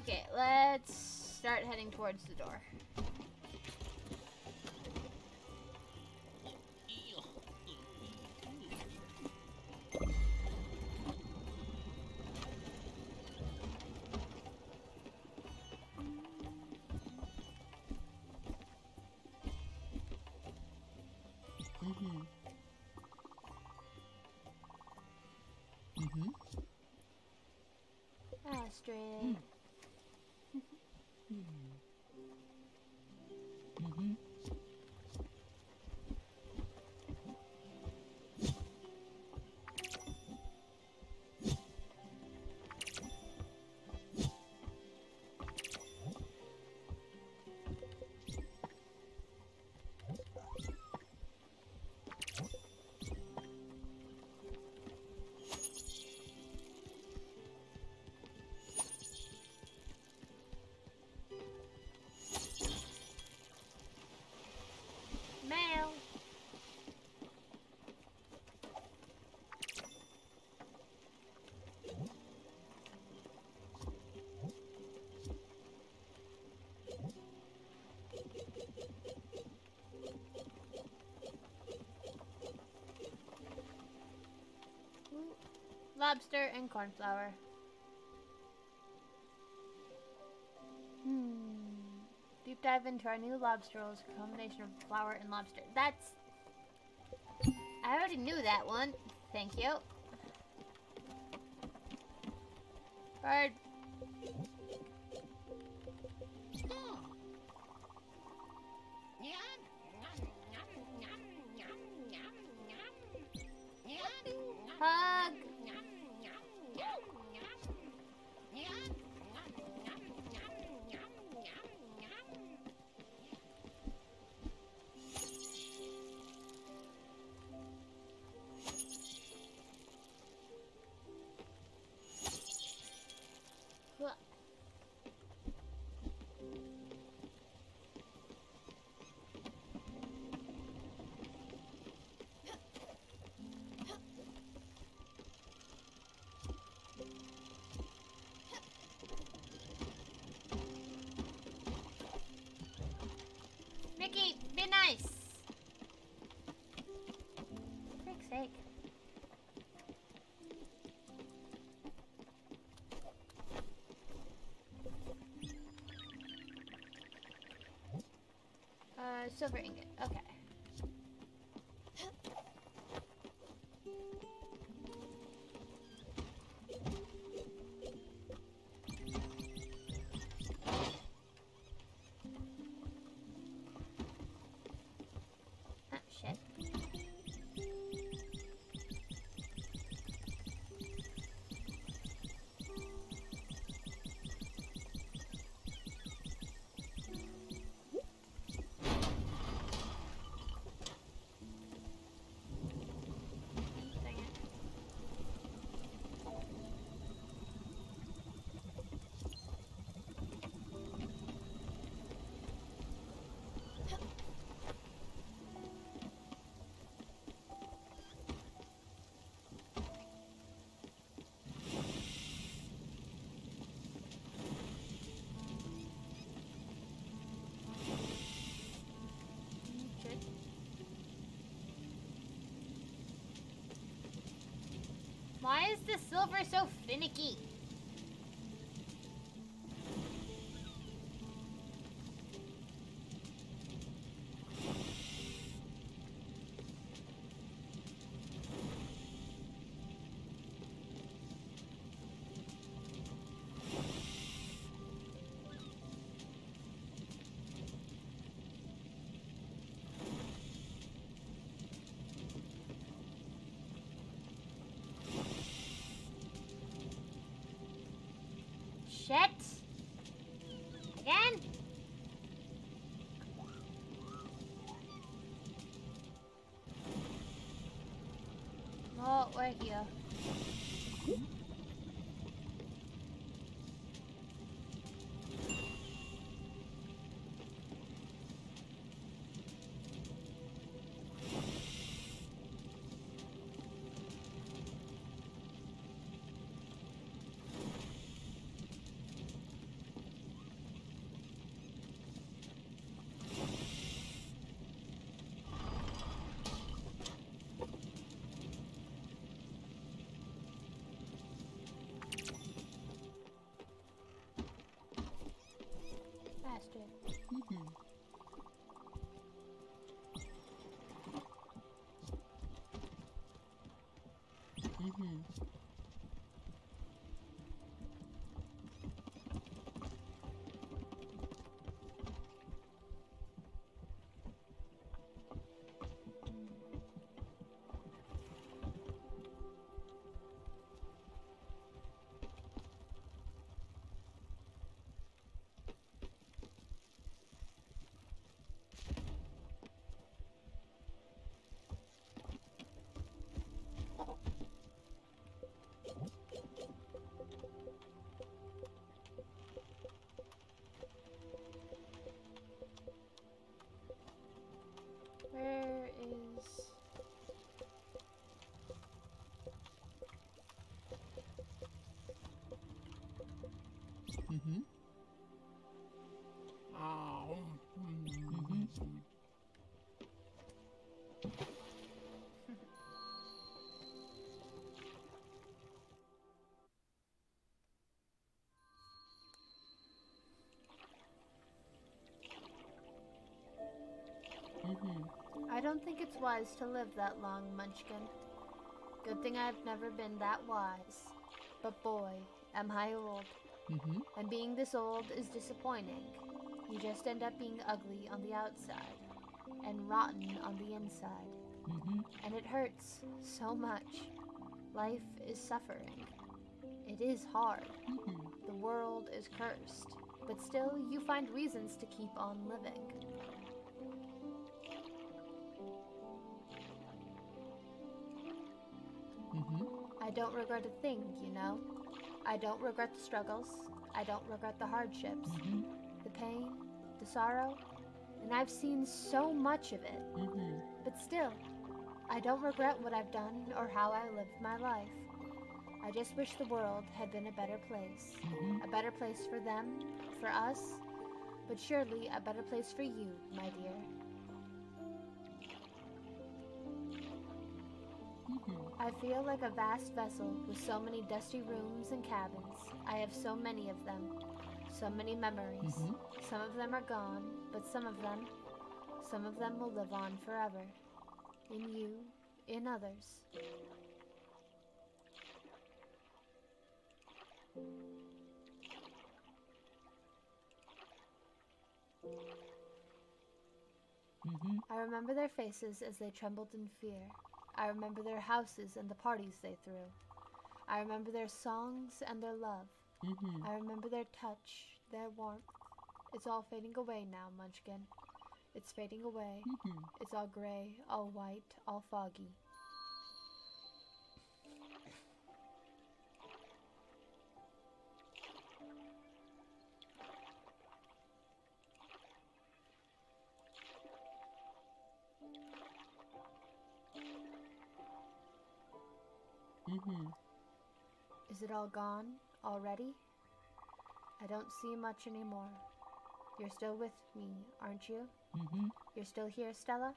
Okay, let's start heading towards the door. Mm-hmm. Mm-hmm. Astrid. Mm-hmm. Lobster and cornflower. Hmm. Deep dive into our new lobster rolls, combination of flour and lobster. That's. I already knew that one. Thank you. Bird. Be nice. For frick's sake. Uh, silver ingot. The silver so finicky? We're here. Mhm. Mm-hmm. Mm-hmm. I don't think it's wise to live that long, Munchkin. Good thing I've never been that wise. But boy, am I old. Mm-hmm. And being this old is disappointing. You just end up being ugly on the outside and rotten on the inside. Mm-hmm. And it hurts so much. Life is suffering. It is hard. Mm-hmm. The world is cursed. But still, you find reasons to keep on living. Mm-hmm. I don't regret a thing, you know? I don't regret the struggles. I don't regret the hardships, Mm-hmm. the pain, the sorrow. And I've seen so much of it. Mm-hmm. But still, I don't regret what I've done or how I lived my life. I just wish the world had been a better place. Mm-hmm. A better place for them, for us, but surely a better place for you, my dear. I feel like a vast vessel with so many dusty rooms and cabins. I have so many of them, so many memories. Mhm. Some of them are gone, but some of them, some of them will live on forever. In you, in others. Mm-hmm. I remember their faces as they trembled in fear. I remember their houses and the parties they threw. I remember their songs and their love. Mm-hmm. I remember their touch, their warmth. It's all fading away now, Munchkin. It's fading away. Mm-hmm. It's all gray, all white, all foggy. Mm-hmm. Is it all gone already? I don't see much anymore. You're still with me, aren't you? Mm-hmm. You're still here, Stella?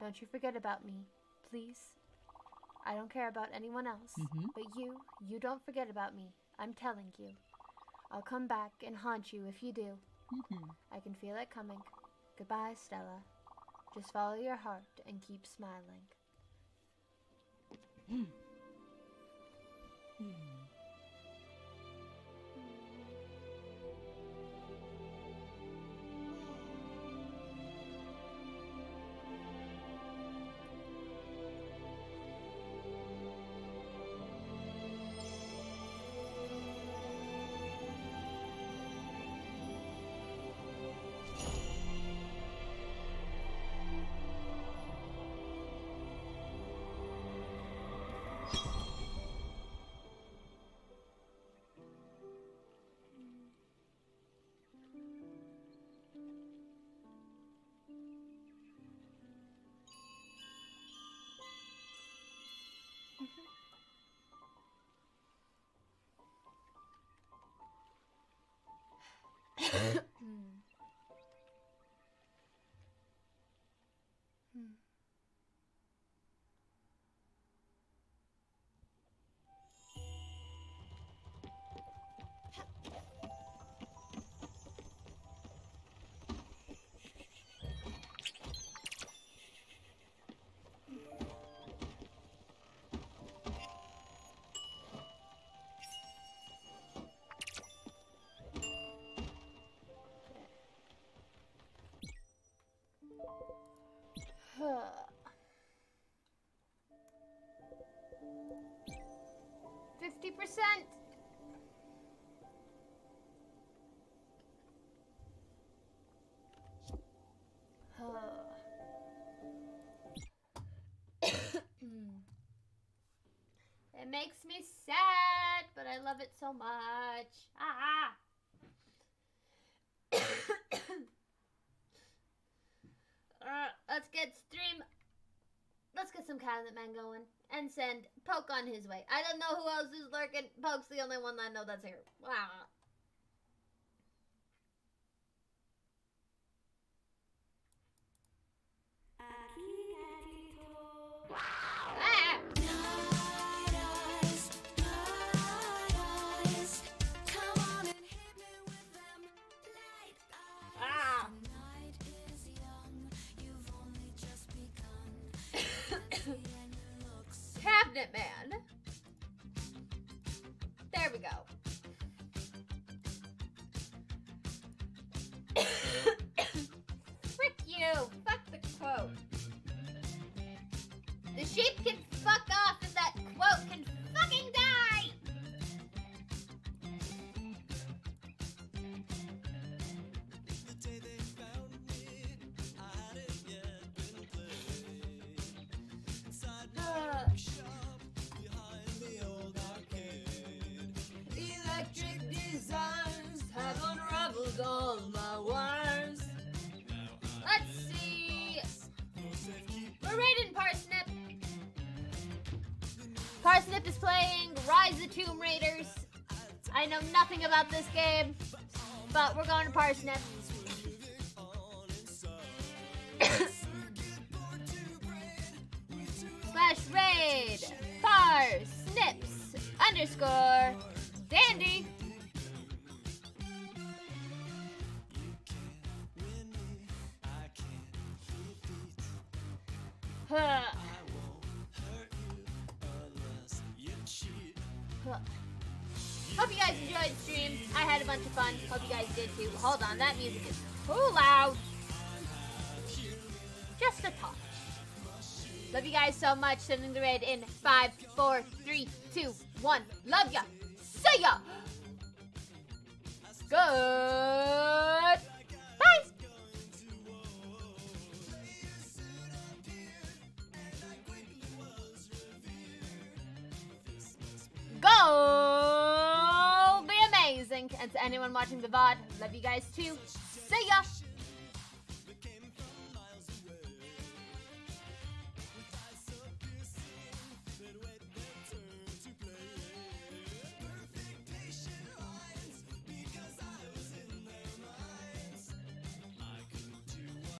Don't you forget about me, please. I don't care about anyone else, Mhm. but you, you don't forget about me. I'm telling you. I'll come back and haunt you if you do. Mm-hmm. I can feel it coming. Goodbye, Stella. Just follow your heart and keep smiling. <clears throat> Hmm. Fifty percent. <coughs> It makes me sad, but I love it so much. Ah. <coughs> uh, let's get stream. Let's get some Cabinet Man going and send Poke on his way. I don't know who else is lurking. Poke's the only one I know that's here. Ah. about this game, but we're going to Parsnip. so much. Sending the red in five, four, three, two, one. Love ya.